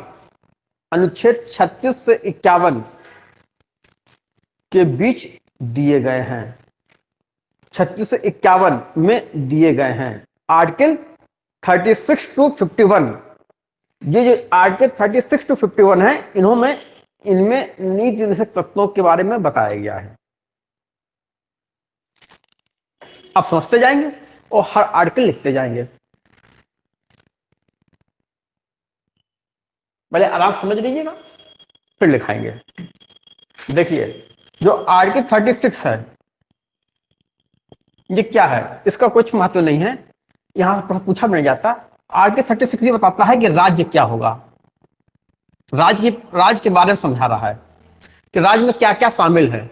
अनुच्छेद छत्तीस से इक्यावन के बीच दिए गए हैं। छत्तीस इक्यावन में दिए गए हैं। आर्टिकल 36 टू 51 ये जो आर्टिकल 36 टू 51 है, इन्होंने इनमें नीति निर्देशक तत्वों के बारे में बताया गया है। आप समझते जाएँगे और हर आर्टिकल लिखते जाएँगे। पहले आराम समझ लीजिएगा, फिर लिखाएँगे। देखिए, जो आर्टिकल 36 है ये क्या है? इसका कुछ महत्व नहीं है। यहाँ पूछा नहीं जाता। आर्टिकल थर्टी सिक्स बताता है कि राज्य क्या होगा। राज्य की राज्य के बारे में समझा रहा है कि राज्य में क्या क्या शामिल है।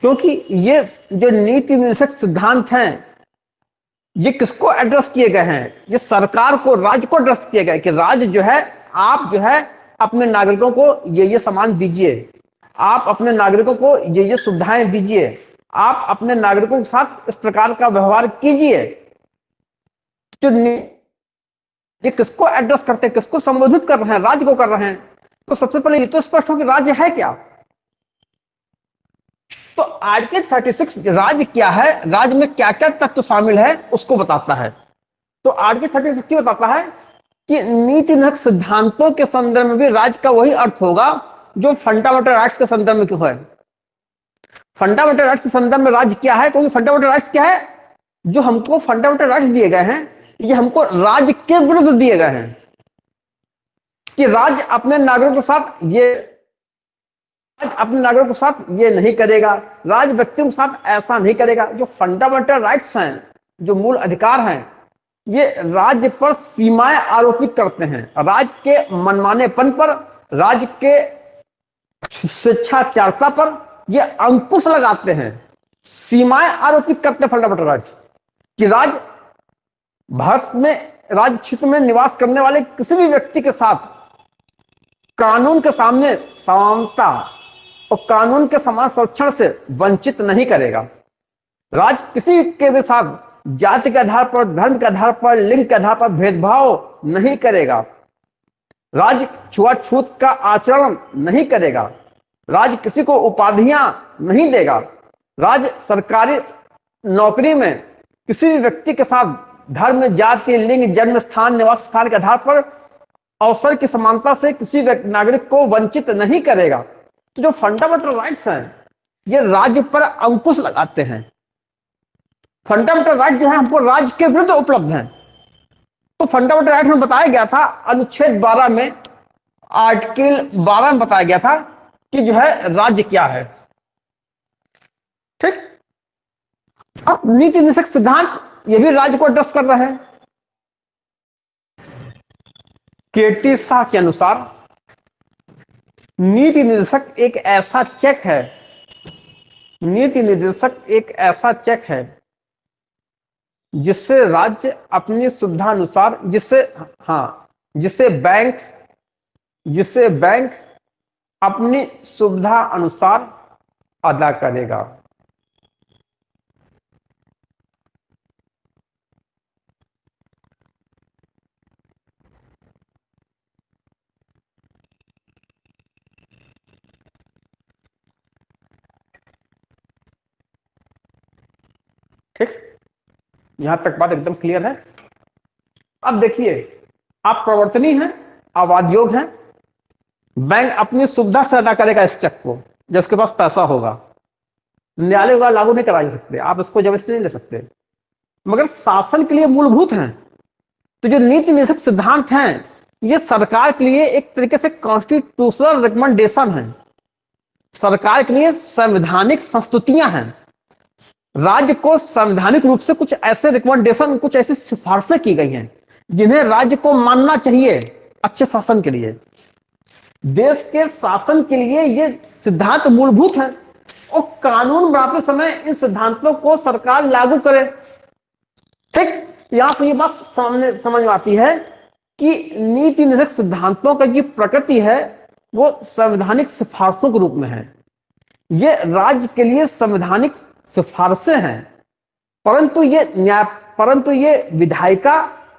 क्योंकि ये जो नीति निषेक सिद्धांत हैं, ये किसको एड्रेस किए गए हैं? ये सरकार को, राज्य को एड्रेस किए गए कि राज्य जो है, आप जो है, अपने नागरिकों को ये ये सामान दीजिए। आप अपने नागरिकों को ये ये सुविधाएँ दीजिए। आप अपने नागरिकों के साथ इस प्रकार का व्यवहार कीजिए। ये किसको एड्रेस करते हैं, किसको संबोधित कर रहे हैं, राज्य को कर रहे हैं? तो सबसे पहले ये तो स्पष्ट हो कि राज्य है क्या? तो आर्टिकल 36 राज्य क्या है? राज्य में क्या क्या तत्व शामिल है, उसको बताता है। तो आर्टिकल 36 की बताता है कि नीति नक सिद्धांतों के संदर्भ में भी राज्य का वही अर्थ होगा, जो फंडामेंटल राइट्स के संदर्भ में क्यों है। फंडामेंटल राइट्स के संदर्भ में राज्य क्या है? क्योंकि फंडामेंटल राइट्स क्या है? जो हमको फंडामेंटल राइट्स दिए गए हैं, ये हमको राज्य के विरुद्ध दिए गए हैं। कि राज्य अपने नागरिकों के साथ ये अपने नागरिकों के साथ ये नहीं करेगा। राज्य व्यक्तियों के साथ ऐसा नहीं करेगा। जो फंडामेंटल राइट्स हैं, जो मूल अधिकार हैं, ये राज्य पर सीमाएँ आरोपित करते हैं। राज्य के मनमानेपन पर, राज्य के स्वेच्छाचारता पर ये अंकुश लगाते हैं। सीमाएँ आरोपित करते फंडामेंटल राइट्स कि राज्य भारत में राज्य क्षेत्र में निवास करने वाले किसी भी व्यक्ति के साथ कानून के सामने समानता और कानून के समान संरक्षण से वंचित नहीं करेगा। राज्य किसी के भी साथ जाति के आधार पर, धर्म के आधार पर, लिंग के आधार पर भेदभाव नहीं करेगा। राज्य छुआछूत का आचरण नहीं करेगा। राज्य किसी को उपाधियाँ नहीं देगा। राज्य सरकारी नौकरी में किसी भी व्यक्ति के साथ धर्म, जाति, लिंग, जन्म, स्थान, निवास स्थान के आधार पर अवसर की समानता से किसी नागरिक को वंचित नहीं करेगा। तो जो फंडामेंटल राइट्स हैं, ये राज्य पर अंकुश लगाते हैं। फंडामेंटल राइट जो है, हमको राज्य के विरुद्ध उपलब्ध है। तो फंडामेंटल राइट में बताया गया था, अनुच्छेद 12 में आर्टिकल 12 में बताया गया था कि जो है, राज्य क्या है। ठीक? अब नीति निषेक सिद्धांत, ये भी राज्य को एड्रेस कर रहे हैं। केटी शाह के अनुसार, नीति निर्देशक एक ऐसा चेक है। नीति निर्देशक एक ऐसा चेक है, जिससे राज्य अपनी सुविधा अनुसार जिससे हाँ जिससे बैंक जिससे बैंक अपनी सुविधा अनुसार अदा करेगा। ठीक? यहाँ तक बात एकदम क्लियर है। अब देखिए, आप प्रवर्तनी हैं आवाद योग हैं बैंक अपनी सुविधा से अदा करेगा इस चेक को, जब उसके पास पैसा होगा। न्यायालय का लागू नहीं करा सकते, आप इसको ज़बरदस्ती नहीं ले सकते। मगर शासन के लिए मूलभूत हैं। तो जो नीति निषेक सिद्धांत हैं, ये सरकार के लिए एक तरीके से कॉन्स्टिट्यूशनल रिकमेंडेशन है। सरकार के लिए संवैधानिक संस्तुतियाँ हैं। राज्य को संवैधानिक रूप से कुछ ऐसे रिकमेंडेशन कुछ ऐसी सिफारिशें की गई हैं, जिन्हें राज्य को मानना चाहिए अच्छे शासन के लिए। देश के शासन के लिए ये सिद्धांत मूलभूत है और कानून बनाते समय इन सिद्धांतों को सरकार लागू करे। ठीक, यहाँ पर ये बात सामने, समझ आती है कि नीति निषेक सिद्धांतों का जो प्रकृति है, वो संवैधानिक सिफारिशों के रूप में है। ये राज्य के लिए संवैधानिक सिफारसें हैं, परंतु ये न्याय, परंतु ये विधायिका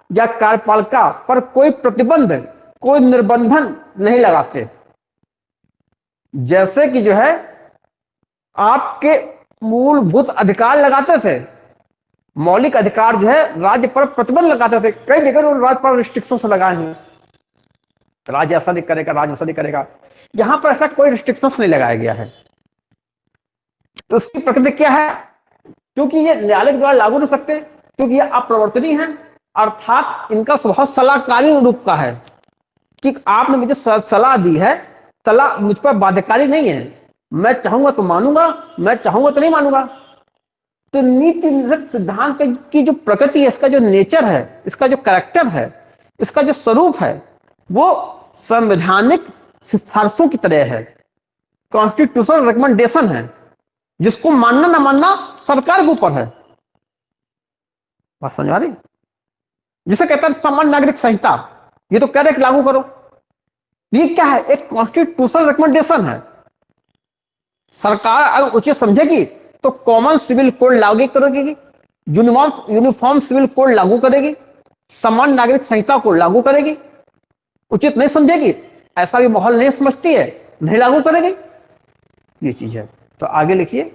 या कार्यपालिका पर कोई प्रतिबंध कोई निर्बंधन नहीं लगाते। जैसे कि जो है, आपके मूलभूत अधिकार लगाते थे, मौलिक अधिकार जो है, राज्य पर प्रतिबंध लगाते थे। कई जगह राज्य पर रिस्ट्रिक्शन लगाए हैं। राज्य ऐसा नहीं करेगा, राज्य ऐसा नहीं करेगा। यहाँ पर ऐसा कोई रिस्ट्रिक्शन नहीं लगाया गया है। तो उसकी प्रकृति क्या है? क्योंकि ये न्यायालय के द्वारा लागू नहीं सकते, क्योंकि ये अप्रवर्तनीय है, अर्थात इनका स्वभाव सलाहकारी रूप का है। कि आपने मुझे सलाह दी है, सलाह मुझ पर बाध्यकारी नहीं है। मैं चाहूँगा तो मानूँगा, मैं चाहूँगा तो नहीं मानूँगा। तो नीति सिद्धांत की जो प्रकृति है, इसका जो नेचर है, इसका जो करेक्टर है, इसका जो स्वरूप है, वो संवैधानिक सिफारिशों की तरह है। कॉन्स्टिट्यूशनल रिकमेंडेशन है, जिसको मानना ना मानना सरकार के ऊपर है। बात समझ आ रही? जिसे कहता है सामान्य नागरिक संहिता। ये तो रहे लागू करो। ये क्या है? एक कॉन्स्टिट्यूशनल रिकमेंडेशन है। सरकार अगर उचित समझेगी तो कॉमन सिविल कोड लागू करेगी यूनिफॉर्म सिविल कोड लागू करेगी, समान नागरिक संहिता को लागू करेगी। उचित नहीं समझेगी, ऐसा भी माहौल नहीं समझती है, नहीं लागू करेगी। ये चीज़ है। तो आगे लिखिए।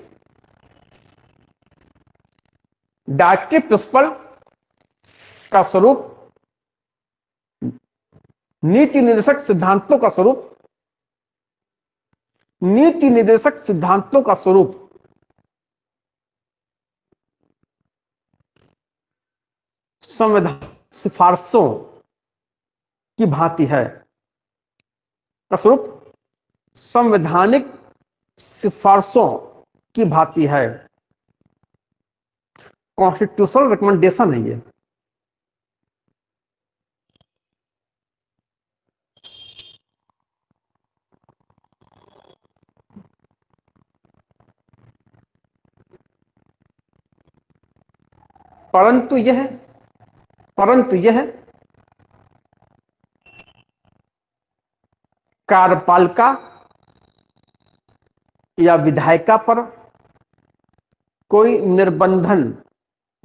डायरेक्टिव प्रिंसिपल का स्वरूप नीति निर्देशक सिद्धांतों का स्वरूप। नीति निर्देशक सिद्धांतों का स्वरूप। संविधान सिफारसों की भांति है। का स्वरूप संवैधानिक सिफारसों की भांति है। कॉन्स्टिट्यूशनल रिकमेंडेशन है ये। परंतु यह परंतु यह कार्यपालिका या विधायिका पर कोई निर्बंधन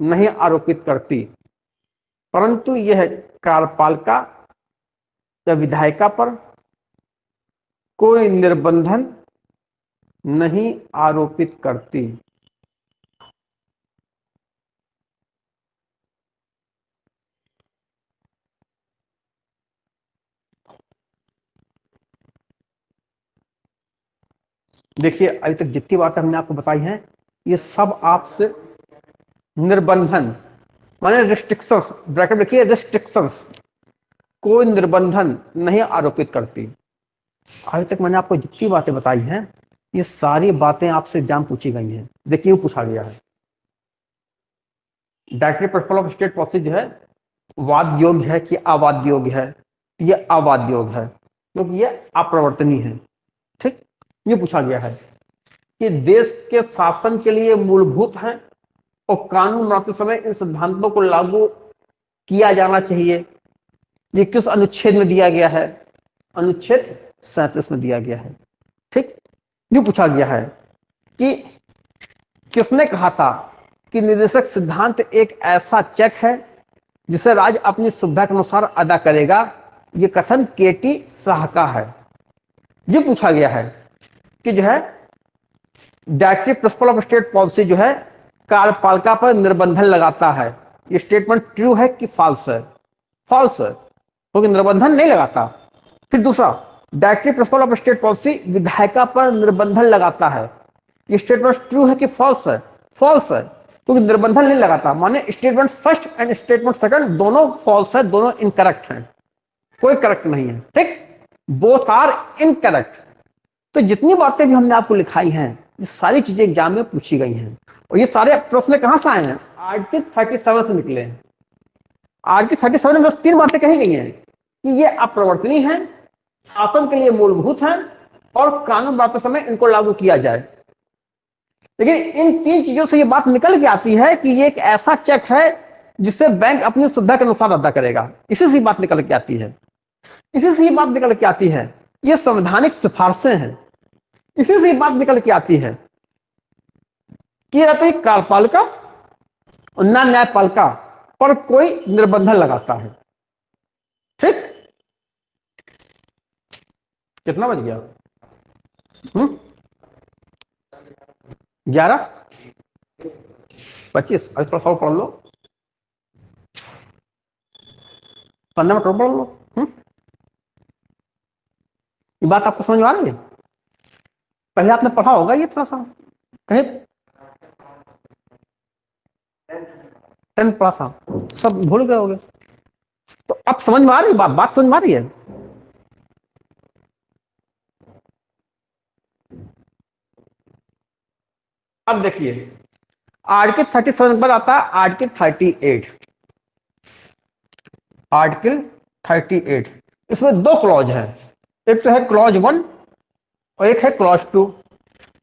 नहीं आरोपित करती। परंतु यह कार्यपालिका या विधायिका पर कोई निर्बंधन नहीं आरोपित करती। देखिए, अभी तक जितनी बातें हमने आपको बताई हैं, ये सब आपसे निर्बंधन, माने रिस्ट्रिक्शंस ब्रैकेट लिखिए रिस्ट्रिक्शंस कोई निर्बंधन नहीं आरोपित करती। अभी तक मैंने आपको जितनी बातें बताई हैं, ये सारी बातें आपसे एग्ज़ाम पूछी गई हैं। देखिए पूछा गया है। Directory principle of state policy जो है। वाद योग्य है कि अवाद योग्य है। ये अवाद योग्य है, क्योंकि ये अप्रवर्तनीय है। ये पूछा गया है कि देश के शासन के लिए मूलभूत है और कानून बनाते समय इन सिद्धांतों को लागू किया जाना चाहिए। ये किस अनुच्छेद में दिया गया है? अनुच्छेद सैंतीस में दिया गया है। ठीक? ये पूछा गया है कि किसने कहा था कि निर्देशक सिद्धांत एक ऐसा चेक है जिसे राज्य अपनी सुविधा के अनुसार अदा करेगा? ये कथन केटी शाह का है। ये पूछा गया है कि जो है directive principle of state policy जो है, कार्यपालिका पर निर्बंधन लगाता है। ये स्टेटमेंट ट्रू है कि फॉल्स है? फॉल्स है, क्योंकि तो निर्बंधन नहीं लगाता। फिर दूसरा directory principle of state policy विधायिका पर निर्बंधन लगाता है। ये स्टेटमेंट ट्रू है कि फॉल्स है? फॉल्स है, क्योंकि तो निर्बंधन नहीं लगाता। माने statement first and statement second दोनों फॉल्स है, दोनों इनकरेक्ट हैं। कोई करेक्ट नहीं है, ठीक? बोथ आर इनकरेक्ट तो जितनी बातें भी हमने आपको लिखाई हैं ये सारी चीज़ें एग्ज़ाम में पूछी गई हैं। और ये सारे प्रश्न कहाँ से आए हैं? आर्टिकल थर्टी सेवन से निकले हैं। आर्टिकल थर्टी सेवन में बस तीन बातें कही गई हैं कि ये अप्रवर्तनीय है शासन के लिए मूलभूत है और कानून बनाते समय इनको लागू किया जाए। लेकिन इन तीन चीज़ों से ये बात निकल के आती है कि ये एक ऐसा चेक है जिससे बैंक अपनी सुविधा के अनुसार अदा करेगा। इसी से बात निकल के आती है। इसी से ये बात निकल के आती है ये संवैधानिक सिफारसें हैं। इसी से बात निकल के आती है कि रहते कार्यपालिका और न न्यायपालिका पर कोई निर्बंधन लगाता है। ठीक? कितना बज गया? हम्म? ग्यारह? पच्चीस। अभी थोड़ा सा पढ़ लो। पंद्रह मिनट पढ़ लो। हम्म? ये बात आपको समझ में आ रही है? पहले आपने पढ़ा होगा ये थोड़ा सा? कहीं। टेंथ पढ़ा था। सब भूल गए होगे। तो अब समझ में आ रही बात? बात समझ में आ रही है? अब देखिए आर्टिकल थर्टी सेवन के बाद आता है article thirty eight article thirty eight इसमें दो क्लॉज है। एक तो है क्लॉज वन और एक है क्लॉज टू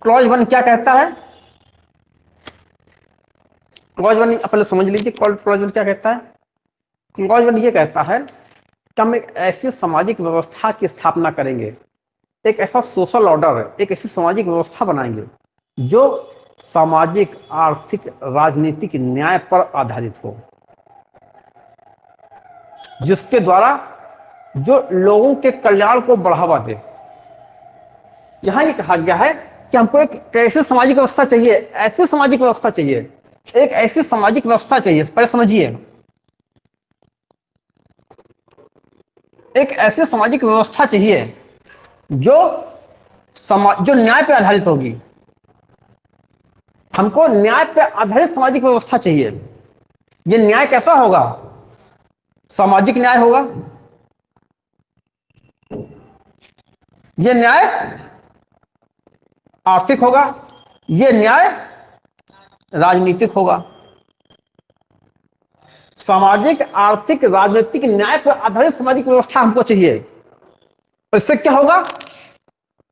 क्लॉज वन क्या कहता है? क्लॉज वन पहले समझ लीजिए क्लॉज वन क्या कहता है? क्लॉज वन ये कहता है कि हम एक ऐसी सामाजिक व्यवस्था की स्थापना करेंगे। एक ऐसा सोशल ऑर्डर एक ऐसी सामाजिक व्यवस्था बनाएँगे जो सामाजिक, आर्थिक, राजनीतिक न्याय पर आधारित हो। जिसके द्वारा जो लोगों के कल्याण को बढ़ावा दे। यहाँ ये कहा गया है कि हमको एक कैसे सामाजिक व्यवस्था चाहिए, ऐसी सामाजिक व्यवस्था चाहिए, एक ऐसी सामाजिक व्यवस्था चाहिए, पहले समझिए। एक ऐसी सामाजिक व्यवस्था चाहिए जो समाज जो न्याय पर आधारित होगी। हमको न्याय पर आधारित सामाजिक व्यवस्था चाहिए। ये न्याय कैसा होगा? सामाजिक न्याय होगा। यह न्याय आर्थिक होगा यह न्याय राजनीतिक होगा। सामाजिक, आर्थिक, राजनीतिक न्याय पर आधारित सामाजिक व्यवस्था हमको चाहिए। इससे क्या होगा?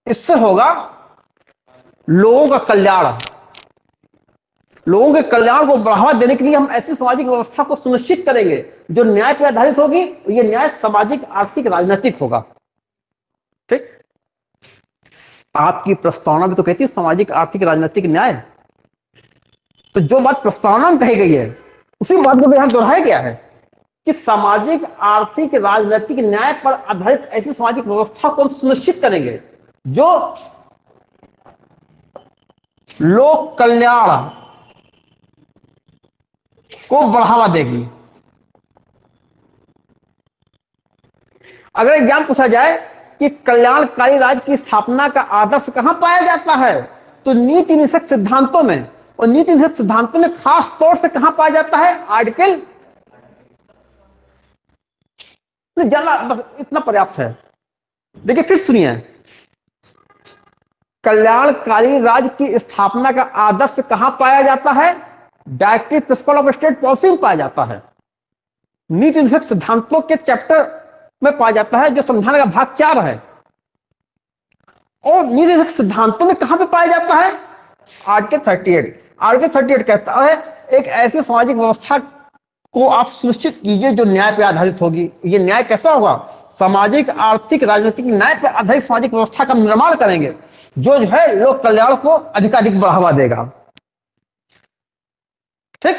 इससे होगा लोगों का कल्याण। लोगों के कल्याण को बढ़ावा देने के लिए हम ऐसी सामाजिक व्यवस्था को सुनिश्चित करेंगे जो न्याय पर आधारित होगी, ये न्याय सामाजिक, आर्थिक, राजनीतिक होगा। आपकी प्रस्तावना भी तो कहती है सामाजिक, आर्थिक, राजनीतिक न्याय। तो जो बात प्रस्तावना में कही गई है, उसी बात को यहाँ दोहराया गया है कि सामाजिक, आर्थिक, राजनीतिक न्याय पर आधारित ऐसी सामाजिक व्यवस्था को हम सुनिश्चित करेंगे, जो लोक कल्याण को बढ़ावा देगी। अगर एग्ज़ाम पूछा जाए कि कल्याणकारी राज्य की स्थापना का आदर्श कहाँ पाया जाता है? तो नीति निषेक सिद्धांतों में, और नीति निषेक सिद्धांतों में खास तौर से कहाँ पाया जाता है? आर्टिकल? जला बस इतना पर्याप्त है। देखिए, फिर सुनिए। कल्याणकारी राज्य की स्थापना का आदर्श कहाँ पाया जाता है? Directive principle of state policy में पाया जाता है। नीति निषेक सिद्धांतों के चैप्टर में पाया जाता है, जो संविधान का भाग चार है। और निषेक सिद्धांतों में कहाँ पे पाया जाता है? Article thirty eight article thirty eight कहता है, एक ऐसी सामाजिक व्यवस्था को आप सुनिश्चित कीजिए जो न्याय पर आधारित होगी। ये न्याय कैसा होगा? सामाजिक, आर्थिक, राजनीतिक न्याय पर आधारित सामाजिक व्यवस्था का निर्माण करेंगे, जो जो है लोक कल्याण को अधिकाधिक बढ़ावा देगा। ठीक?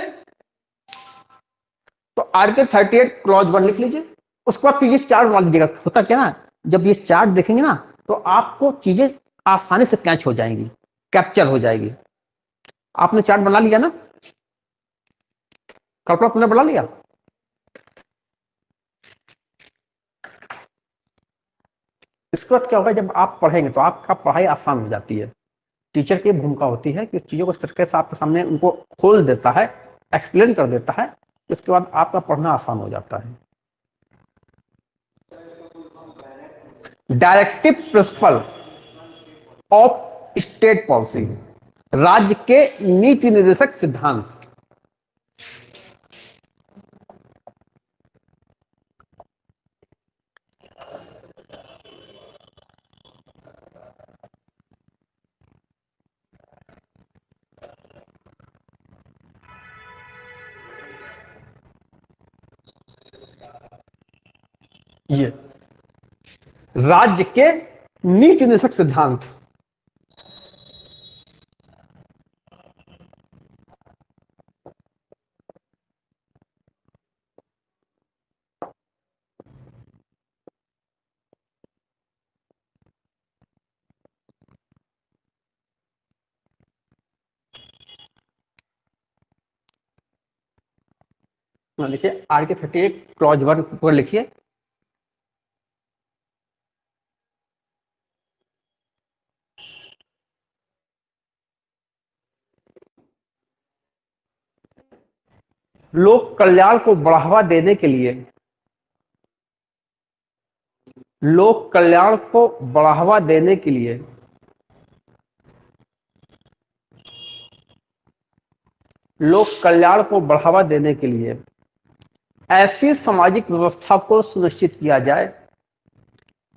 तो article thirty eight clause one लिख लीजिए। उसके बाद फिर ये चार्ट बना लीजिएगा। होता क्या ना, जब ये चार्ट देखेंगे ना तो आपको चीज़ें आसानी से कैच हो जाएँगी, कैप्चर हो जाएगी। आपने चार्ट बना लिया ना? कल्पना तुमने बना लिया? इसके बाद क्या होगा, जब आप पढ़ेंगे तो आपका पढ़ाई आसान हो जाती है। टीचर की भूमिका होती है कि चीज़ों को तरीके से आपके सामने उनको खोल देता है, एक्सप्लेन कर देता है इसके बाद आपका पढ़ना आसान हो जाता है। Directive principle of state policy राज्य के नीति निर्देशक सिद्धांत। ये राज्य के नीति निषेक सिद्धांत। लिखिए are K thirty eight clause one पर लिखिए। लोक कल्याण को बढ़ावा देने के लिए, लोक कल्याण को बढ़ावा देने के लिए, लोक कल्याण को बढ़ावा देने के लिए ऐसी सामाजिक व्यवस्था को सुनिश्चित किया जाए,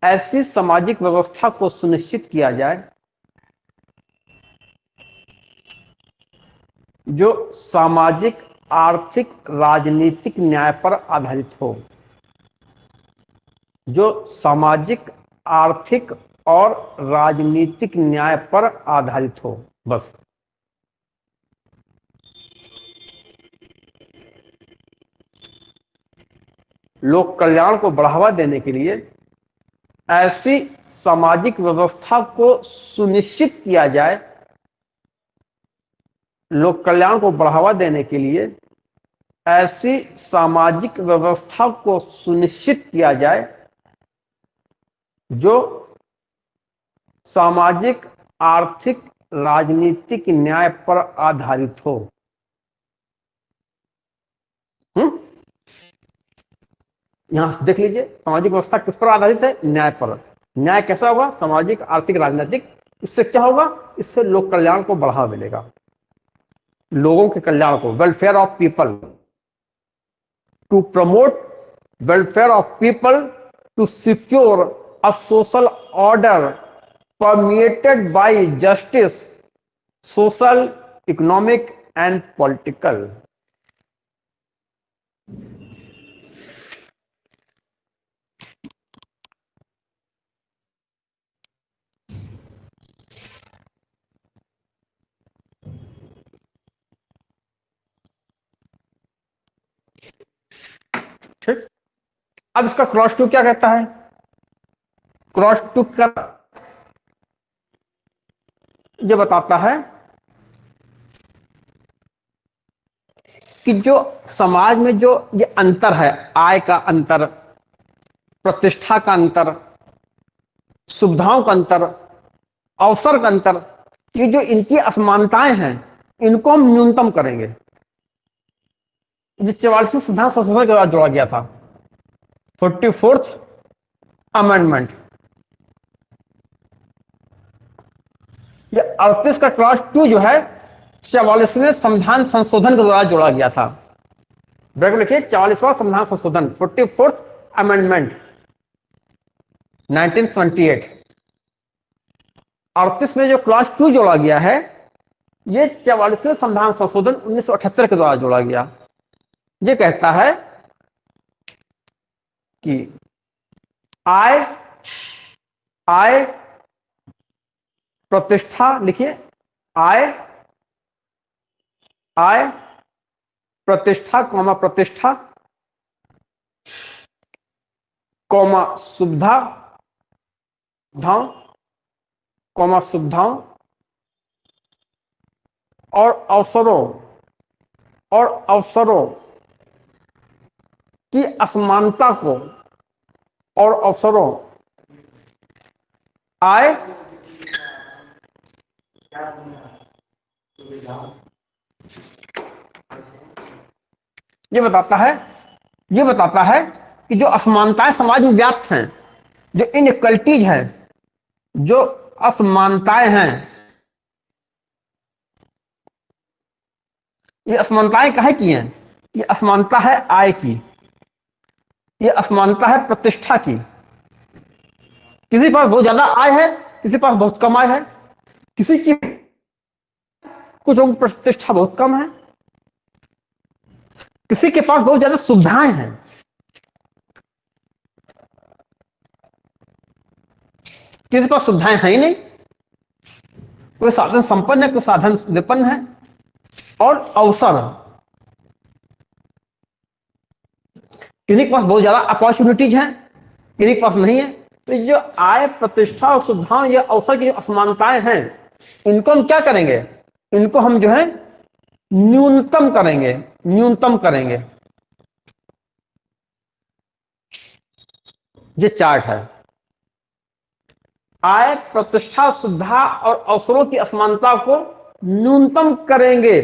ऐसी सामाजिक व्यवस्था को सुनिश्चित किया जाए, जो सामाजिक आर्थिक, राजनीतिक न्याय पर आधारित हो। जो सामाजिक, आर्थिक और राजनीतिक न्याय पर आधारित हो, बस। लोक कल्याण को बढ़ावा देने के लिए ऐसी सामाजिक व्यवस्था को सुनिश्चित किया जाए, लोक कल्याण को बढ़ावा देने के लिए ऐसी सामाजिक व्यवस्था को सुनिश्चित किया जाए जो सामाजिक, आर्थिक, राजनीतिक न्याय पर आधारित हो। हम्म? यहाँ से देख लीजिए, सामाजिक व्यवस्था किस पर आधारित है? न्याय पर। न्याय कैसा होगा? सामाजिक, आर्थिक, राजनीतिक। इससे क्या होगा? इससे लोक कल्याण को बढ़ावा मिलेगा। लोगों के कल्याण को welfare of people to promote welfare of people to secure a social order permeated by justice, social, economic and political. ठीक। अब इसका क्रॉस टू क्या कहता है? क्रॉस टू का ये बताता है कि जो समाज में जो ये अंतर है, आय का अंतर, प्रतिष्ठा का अंतर, सुविधाओं का अंतर, अवसर का अंतर, ये जो इनकी असमानताएँ हैं, इनको हम न्यूनतम करेंगे। जो चवालीसवीं संविधान संशोधन के बाद जोड़ा गया था। Forty fourth amendment. अड़तीस का क्लास टू जो है, चवालीसवें संविधान संशोधन के द्वारा जोड़ा गया था। ब्रेक लिखिए, चवालीसवां संविधान संशोधन, फोर्टी फोर्थ अमेंडमेंट 1928 अड़तीस में जो क्लास टू जोड़ा गया है, ये चवालीसवें संविधान संशोधन उन्नीस सौ अठहत्तर के द्वारा जोड़ा गया। ये कहता है कि आय आय प्रतिष्ठा, लिखिए, आय आय प्रतिष्ठा, कौमा प्रतिष्ठा, कौमा सुविधा धाओं कौमा सुविधाओं और अवसरों और अवसरों की असमानता को और अवसरों आय ये बताता है, ये बताता है कि जो असमानताएँ समाज में व्याप्त हैं, जो इनक्वलिटीज हैं, जो असमानताएँ हैं, ये असमानताएँ कहे की हैं? ये असमानता है आय की। ये असमानता है प्रतिष्ठा की। किसी पास बहुत ज़्यादा आय है, किसी पास बहुत कम आय है। किसी की कुछ लोगों की प्रतिष्ठा बहुत कम है। किसी के पास बहुत ज़्यादा सुविधाएँ हैं। किसी पास सुविधाएँ हैं ही नहीं। कोई साधन संपन्न है, कोई साधन विपन्न है। और अवसर। किसी के पास बहुत ज़्यादा अपॉर्चुनिटीज़ हैं। किसी के पास नहीं है। तो जो आय प्रतिष्ठा और सुविधाओं या अवसर की जो असमानताएँ हैं, इनको हम क्या करेंगे? इनको हम जो है न्यूनतम करेंगे। न्यूनतम करेंगे। ये चार्ट है। आय प्रतिष्ठा सुविधा और अवसरों की असमानता को न्यूनतम करेंगे।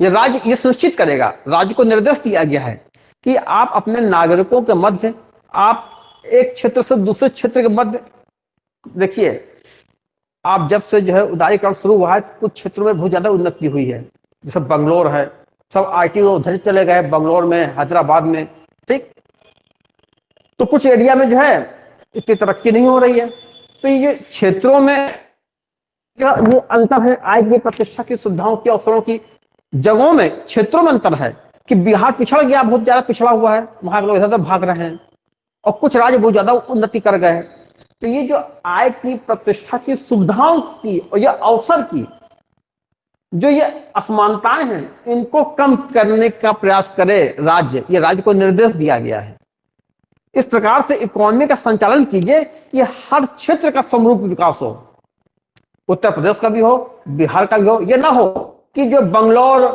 ये राज्य, ये सुनिश्चित करेगा। राज्य को निर्देश दिया गया है। कि आप अपने नागरिकों के मध्य आप एक क्षेत्र से दूसरे क्षेत्र के मध्य देखिए, आप जब से जो है उदारीकरण शुरू हुआ है, कुछ क्षेत्रों में बहुत ज़्यादा उन्नति हुई है। जैसे बंगलोर है, सब आईटी उधर चले गए, बंगलोर में, हैदराबाद में, ठीक? तो कुछ एरिया में जो है इतनी तरक्की नहीं हो रही है। तो ये क्षेत्रों में ये अंतर है? आय की प्रतिष्ठा की सुविधाओं की अवसरों की जगहों में क्षेत्रों में अंतर है। कि बिहार पिछड़ गया, बहुत ज़्यादा पिछड़ा हुआ है, वहाँ के लोग इधर भाग रहे हैं और कुछ राज्य बहुत ज़्यादा उन्नति कर गए तो ये जो आय की, प्रतिष्ठा की, सुविधाओं की और ये अवसर की जो ये असमानताएँ हैं, इनको कम करने का प्रयास करे राज्य। ये राज्य को निर्देश दिया गया है। इस प्रकार से इकोनॉमी का संचालन कीजिए कि हर क्षेत्र का समरूप विकास हो। उत्तर प्रदेश का भी हो, बिहार का भी हो यह ना हो कि जो बंगलोर,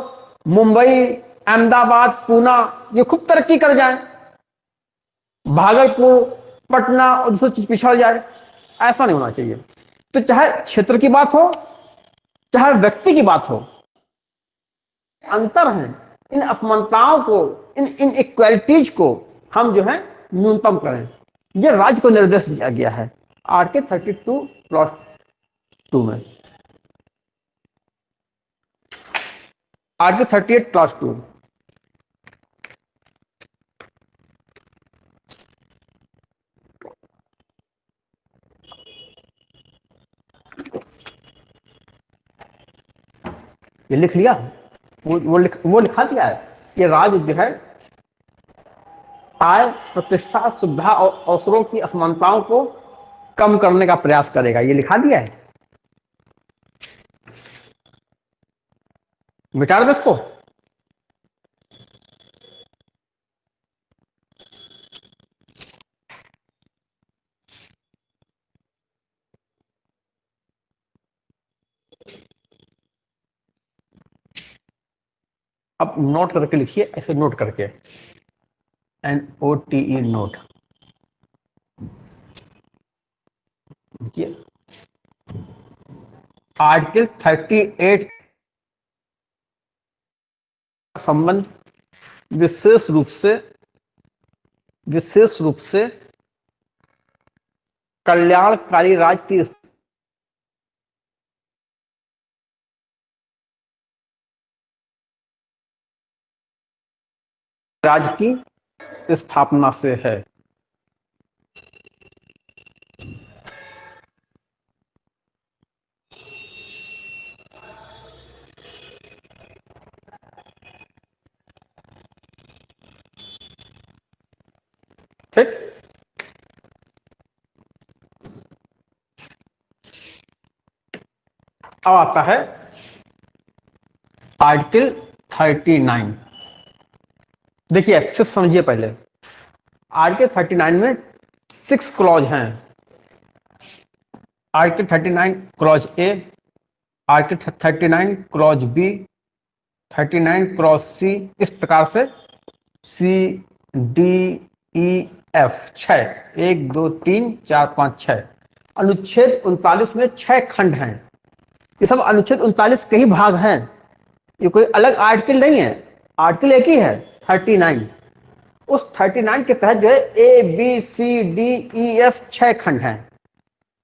मुंबई अहमदाबाद, पूना, ये खूब तरक्की कर जाए। भागलपुर, पटना और दूसरी चीज़ पिछड़ जाए। ऐसा नहीं होना चाहिए। तो चाहे क्षेत्र की बात हो, चाहे व्यक्ति की बात हो, अंतर है। इन असमानताओं को, इन इन इक्वलिटीज को हम जो है, न्यूनतम करें। यह राज्य को निर्देश दिया गया है article thirty two plus two में। Article thirty eight plus two. ये लिख लिया? वो वो लिख, वो लिखा दिया है? ये राज जो है, आय, प्रतिष्ठा, सुविधा और अवसरों की असमानताओं को कम करने का प्रयास करेगा। ये लिखा दिया है? मिटा दस इसको। अब नोट करके लिखिए, ऐसे नोट करके। N O T E note देखिए। आर्टिकल थर्टी एट संबंध विशेष रूप से, विशेष रूप से कल्याणकारी राज्य की राज्य की स्थापना से है। ठीक? अब आता है आर्टिकल थर्टी नाइन। देखिए सिर्फ़ समझिए पहले। आर्टिकल थर्टी नाइन में सिक्स क्लॉज हैं। Article thirty nine clause A article thirty nine clause B thirty nine cross C इस प्रकार से सी डी ई एफ़ छ एक, दो, तीन, चार, पाँच छ अनुच्छेद उनतालीस में छह खंड हैं। ये सब अनुच्छेद उनतालीस के ही भाग हैं। ये कोई अलग आर्टिकल नहीं है। आर्टिकल एक ही है। Thirty nine. उस थर्टी नाइन के तहत जो है A B C D E F छह खंड हैं।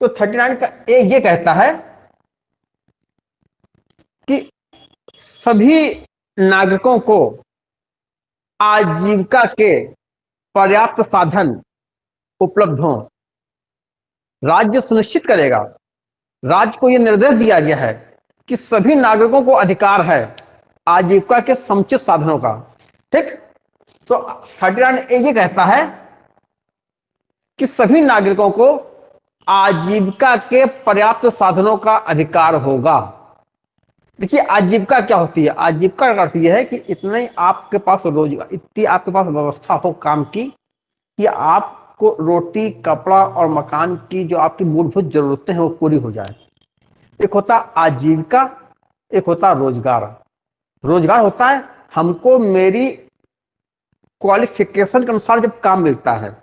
तो थर्टी नाइन का ए ये कहता है कि सभी नागरिकों को आजीविका के पर्याप्त साधन उपलब्ध हों। राज्य सुनिश्चित करेगा। राज्य को यह निर्देश दिया गया है कि सभी नागरिकों को अधिकार है आजीविका के समुचित साधनों का। ठीक? तो थर्टी नाइन ए ये कहता है कि सभी नागरिकों को आजीविका के पर्याप्त साधनों का अधिकार होगा। देखिए, आजीविका क्या होती है? आजीविका का अर्थ यह है कि इतने आपके पास रोज़गार इतनी आपके पास व्यवस्था हो काम की कि आपको रोटी, कपड़ा और मकान की जो आपकी मूलभूत जरूरतें हैं वो पूरी हो जाए। एक होता आजीविका, एक होता रोज़गार। रोज़गार होता है, हमको मेरी क्वालिफिकेशन के अनुसार जब काम मिलता है,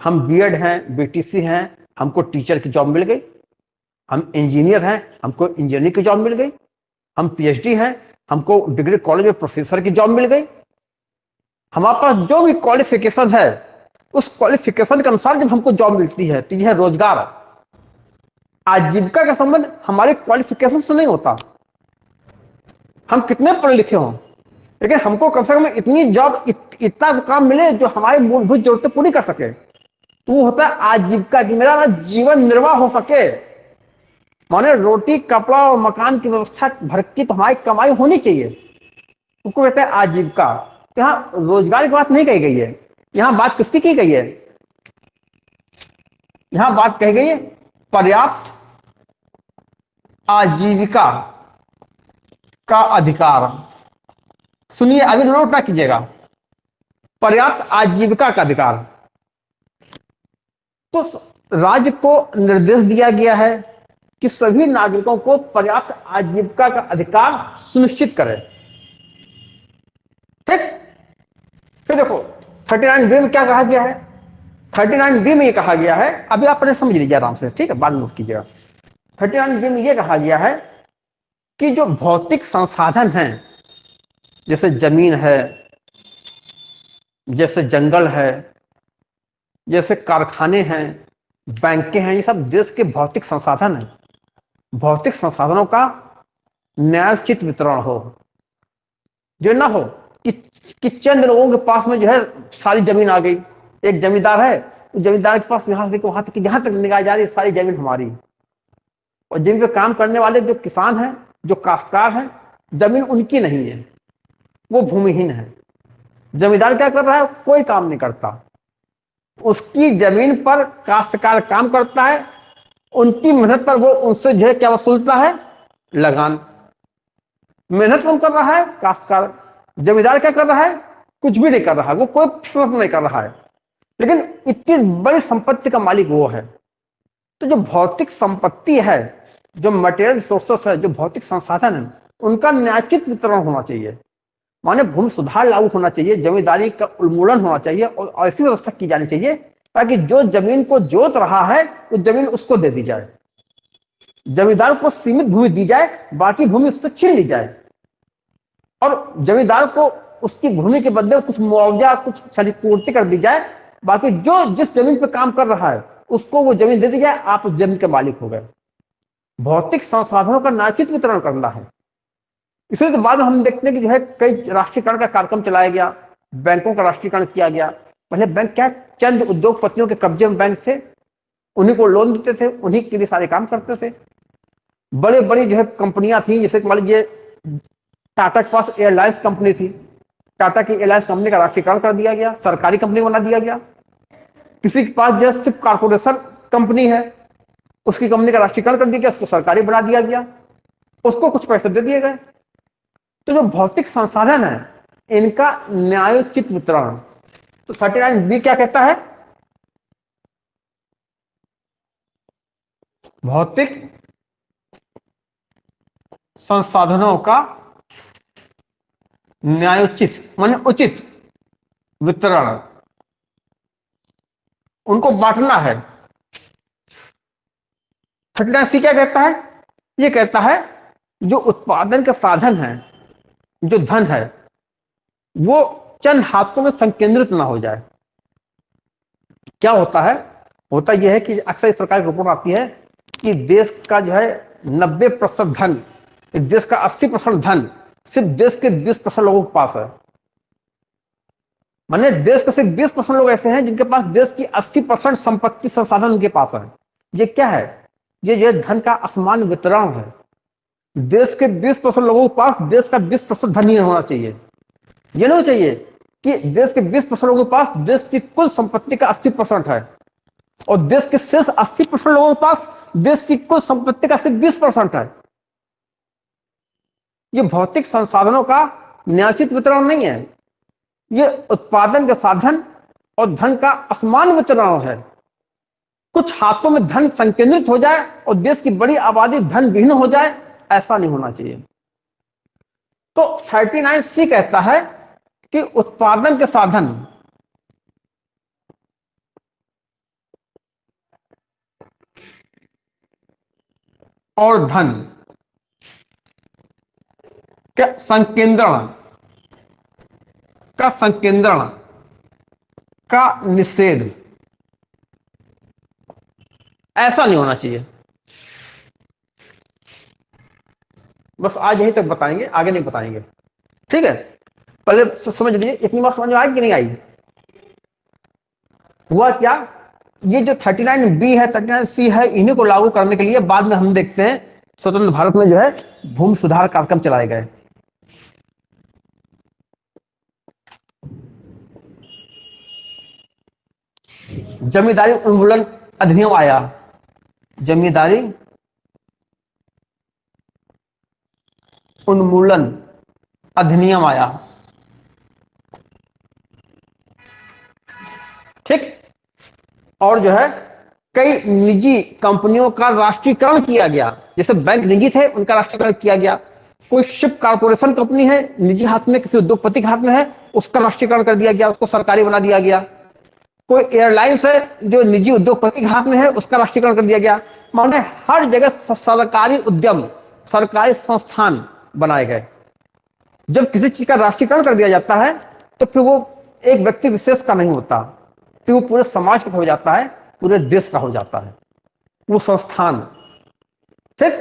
हम बीएड हैं बीटीसी हैं, हमको टीचर की जॉब मिल गई, हम इंजीनियर हैं, हमको इंजीनियर की जॉब मिल गई, हम पीएचडी हैं, हमको डिग्री कॉलेज में प्रोफेसर की जॉब मिल गई। हमारे पास जो भी क्वालिफिकेशन है, उस क्वालिफिकेशन के अनुसार जब हमको जॉब मिलती है तो यह रोज़गार, आजीविका का संबंध हमारे क्वालिफिकेशन से नहीं होता। हम कितने पढ़े लिखे हों, लेकिन हमको कम से कम इतनी जॉब इतना काम मिले जो हमारी मूलभूत जरूरतें पूरी कर सके। तो वो होता है आजीविका की, मेरा जीवन निर्वाह हो सके। माने रोटी, कपड़ा और मकान की व्यवस्था भर की तो हमारी कमाई होनी चाहिए। उसको कहते हैं आजीविका। यहाँ रोज़गार की बात नहीं कही गई है। यहाँ बात किसकी की गई है? यहाँ बात कही गई है पर्याप्त आजीविका का अधिकार। सुनिए, अभी नोट ना कीजिएगा। पर्याप्त आजीविका का अधिकार। तो राज्य को निर्देश दिया गया है कि सभी नागरिकों को पर्याप्त आजीविका का अधिकार सुनिश्चित करें। ठीक? फिर देखो, थर्टी नाइन बी में क्या कहा गया है? थर्टी नाइन बी में ये कहा गया है। अभी आप समझ लीजिए आराम से, ठीक है? बाद नोट कीजिएगा। थर्टी नाइन बी में ये कहा गया है कि जो भौतिक संसाधन हैं, जैसे ज़मीन है जैसे जंगल है जैसे कारखाने हैं बैंकें हैं ये सब देश के भौतिक संसाधन हैं। भौतिक संसाधनों का न्यायोचित वितरण हो जो ना हो कि, कि चंद लोगों के पास में जो है सारी ज़मीन आ गई। एक जमींदार है उस जमींदार के पास यहाँ से वहाँ तक जहाँ तक निगाह जा रही है सारी ज़मीन हमारी। और जिन पे काम करने वाले जो किसान हैं जो काश्तकार हैं ज़मीन उनकी नहीं है वो भूमिहीन है। जमींदार क्या कर रहा है? कोई काम नहीं करता। उसकी ज़मीन पर काश्तकार काम करता है। उनकी मेहनत पर वो उनसे जो है क्या वसूलता है? लगान। मेहनत कौन कर रहा है? काश्तकार। जमींदार क्या कर रहा है? कुछ भी नहीं कर रहा है। वो कोई नहीं कर रहा है। लेकिन इतनी बड़ी संपत्ति का मालिक वो है। तो जो भौतिक संपत्ति है, जो मटेरियल रिसोर्सेस है, जो भौतिक संसाधन है, उनका न्याचित वितरण होना चाहिए। माने भूमि सुधार लागू होना चाहिए, जमींदारी का उन्मूलन होना चाहिए और ऐसी व्यवस्था की जानी चाहिए ताकि जो ज़मीन को जोत रहा है, वो ज़मीन उसको दे दी जाए। जमींदार को सीमित भूमि दी जाए, बाकी भूमि उससे छीन ली जाए। और जमींदार को उसकी भूमि के बदले कुछ मुआवजा, कुछ क्षतिपूर्ति कर दी जाए, बाकी जो जिस ज़मीन पर काम कर रहा है, उसको वो ज़मीन दे दी जाए, आप उस ज़मीन के मालिक हो गए। भौतिक संसाधनों का नाचित वितरण करना है। इसलिए तो बाद हम देखते हैं कि जो है कई राष्ट्रीयकरण का कार्यक्रम चलाया गया, बैंकों का राष्ट्रीयकरण किया गया। पहले बैंक क्या चंद उद्योगपतियों के कब्जे में बैंक थे, उन्हीं को लोन देते थे, उन्हीं के लिए सारे काम करते थे। बड़े बड़ी जो है कंपनियाँ थी, जैसे मान लीजिए टाटा के पास एयरलाइंस कंपनी थी। टाटा की एयरलाइंस कंपनी का राष्ट्रीयकरण कर दिया गया, सरकारी कंपनी बना दिया गया। किसी के पास जो सिर्फ़ कारपोरेशन कंपनी है, उसकी कंपनी का राष्ट्रीयकरण कर दिया गया, उसको सरकारी बना दिया गया। उसको कुछ पैसे दे दिए गए। तो जो भौतिक संसाधन है, इनका न्यायोचित वितरण। तो थर्टी नाइन बी क्या कहता है? भौतिक संसाधनों का न्यायोचित, माने उचित वितरण। उनको बांटना है। थर्टी नाइन सी क्या कहता है? ये कहता है, जो उत्पादन के साधन है जो धन है, वो चंद हाथों में संकेंद्रित ना हो जाए। क्या होता है? होता यह है कि अक्सर इस प्रकार की रिपोर्ट आती है कि देश का जो है नब्बे प्रतिशत धन, देश का अस्सी परसेंट धन सिर्फ़ देश के बीस परसेंट लोगों के पास है। माने देश के सिर्फ़ बीस परसेंट लोग ऐसे हैं जिनके पास देश की अस्सी परसेंट संपत्ति संसाधन उनके पास है। ये क्या है? ये जो धन का असमान वितरण है। देश के 20 परसेंट लोगों के पास देश का 20 परसेंट धन ही होना चाहिए। ये नहीं चाहिए कि देश के 20 परसेंट लोगों के पास देश की कुल संपत्ति का 80 परसेंट है और देश के शेष 80 परसेंट लोगों के पास देश की कुल संपत्ति का सिर्फ़ 20 परसेंट है। ये भौतिक संसाधनों का न्याचित वितरण नहीं है। ये उत्पादन के साधन और धन का असमान वितरण है। कुछ हाथों में धन संकेंद्रित हो जाए और देश की बड़ी आबादी धन विहीन हो जाए ऐसा नहीं होना चाहिए। तो 39 सी कहता है कि उत्पादन के साधन और धन क्या संकेंद्रण, का संकेंद्रण, का निषेध, ऐसा नहीं होना चाहिए। बस आज यहीं तक बताएँगे, आगे नहीं बताएँगे। ठीक है? पहले समझ लीजिए, इतनी बात समझ में आई कि नहीं आई? हुआ क्या? ये जो 39 बी है 39 सी है, इन्हीं को लागू करने के लिए बाद में हम देखते हैं, स्वतंत्र भारत में जो है, भूमि सुधार कार्यक्रम चलाए गए। जमींदारी उन्मूलन अधिनियम आया। जमींदारी उन्मूलन अधिनियम आया। ठीक? और जो है, कई निजी कंपनियों का राष्ट्रीयकरण किया गया। जैसे बैंक निजी थे, उनका राष्ट्रीयकरण किया गया। कोई शिप कारपोरेशन कंपनी है, निजी हाथ में, किसी उद्योगपति के हाथ में है, उसका राष्ट्रीयकरण कर दिया गया, उसको सरकारी बना दिया गया। कोई एयरलाइंस है, जो निजी उद्योगपति के हाथ में है, उसका राष्ट्रीयकरण कर दिया गया। माने हर जगह सरकारी उद्यम, सरकारी संस्थान बनाए गए। जब किसी चीज़ का राष्ट्रीयकरण कर दिया जाता है तो फिर वो एक व्यक्ति विशेष का नहीं होता। फिर वो पूरे समाज का हो जाता है, पूरे देश का हो जाता है। वो संस्थान। ठीक?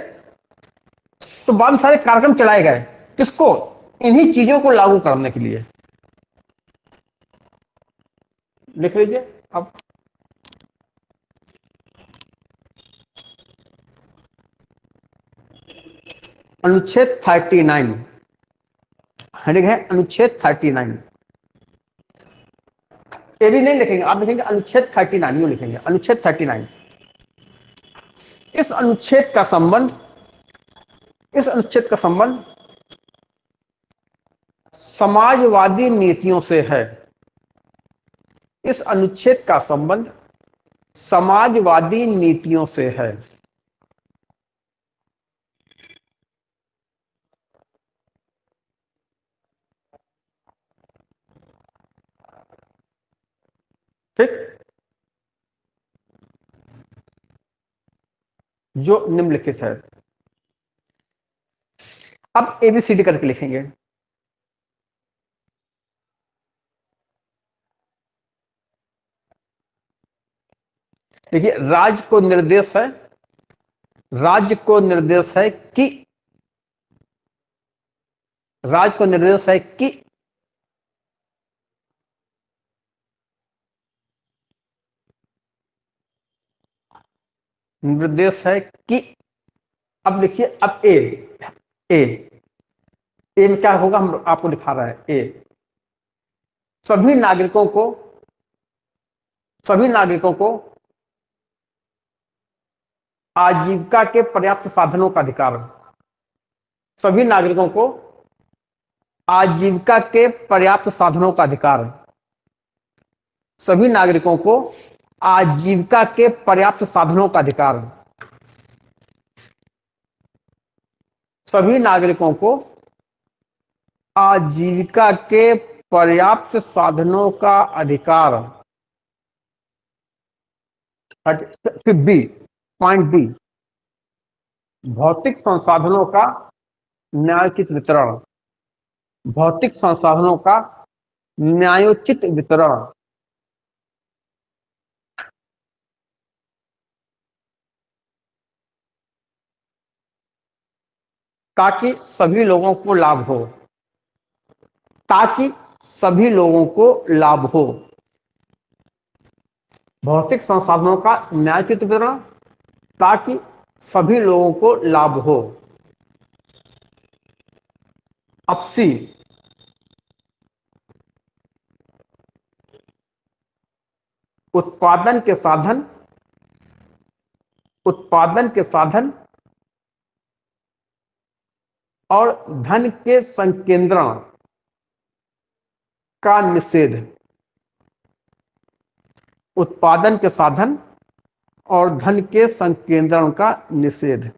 तो बहुत सारे कार्यक्रम चलाए गए। किसको? इन्हीं चीज़ों को लागू करने के लिए। लिख लीजिए अब अनुच्छेद 39 हेडिंग है? अनुच्छेद 39 ये भी नहीं लिखेंगे। आप लिखेंगे अनुच्छेद 39 यूँ लिखेंगे। अनुच्छेद 39 इस अनुच्छेद का संबंध, इस अनुच्छेद का संबंध समाजवादी नीतियों से है। इस अनुच्छेद का संबंध समाजवादी नीतियों से है। ठीक? जो निम्नलिखित है। अब एबीसीडी करके लिखेंगे। देखिए, राज्य को निर्देश है, राज्य को निर्देश है कि, राज्य को निर्देश है कि निर्देश है कि, अब देखिए, अब ए ए ए में क्या होगा, हम आपको दिखा रहा है ए सभी नागरिकों को, सभी नागरिकों को आजीविका के पर्याप्त साधनों का अधिकार। सभी नागरिकों को आजीविका के पर्याप्त साधनों का अधिकार। सभी नागरिकों को आजीविका के पर्याप्त साधनों का अधिकार सभी नागरिकों को आजीविका के पर्याप्त साधनों का अधिकार बी पॉइंट बी भौतिक संसाधनों का न्यायोचित वितरण। भौतिक संसाधनों का न्यायोचित वितरण। ताकि सभी लोगों को लाभ हो। ताकि सभी लोगों को लाभ हो। भौतिक संसाधनों का न्यायोचित वितरण ताकि सभी लोगों को लाभ हो। अब सी। उत्पादन के साधन। उत्पादन के साधन और धन के संकेंद्रण का निषेध उत्पादन के साधन और धन के संकेंद्रण का निषेध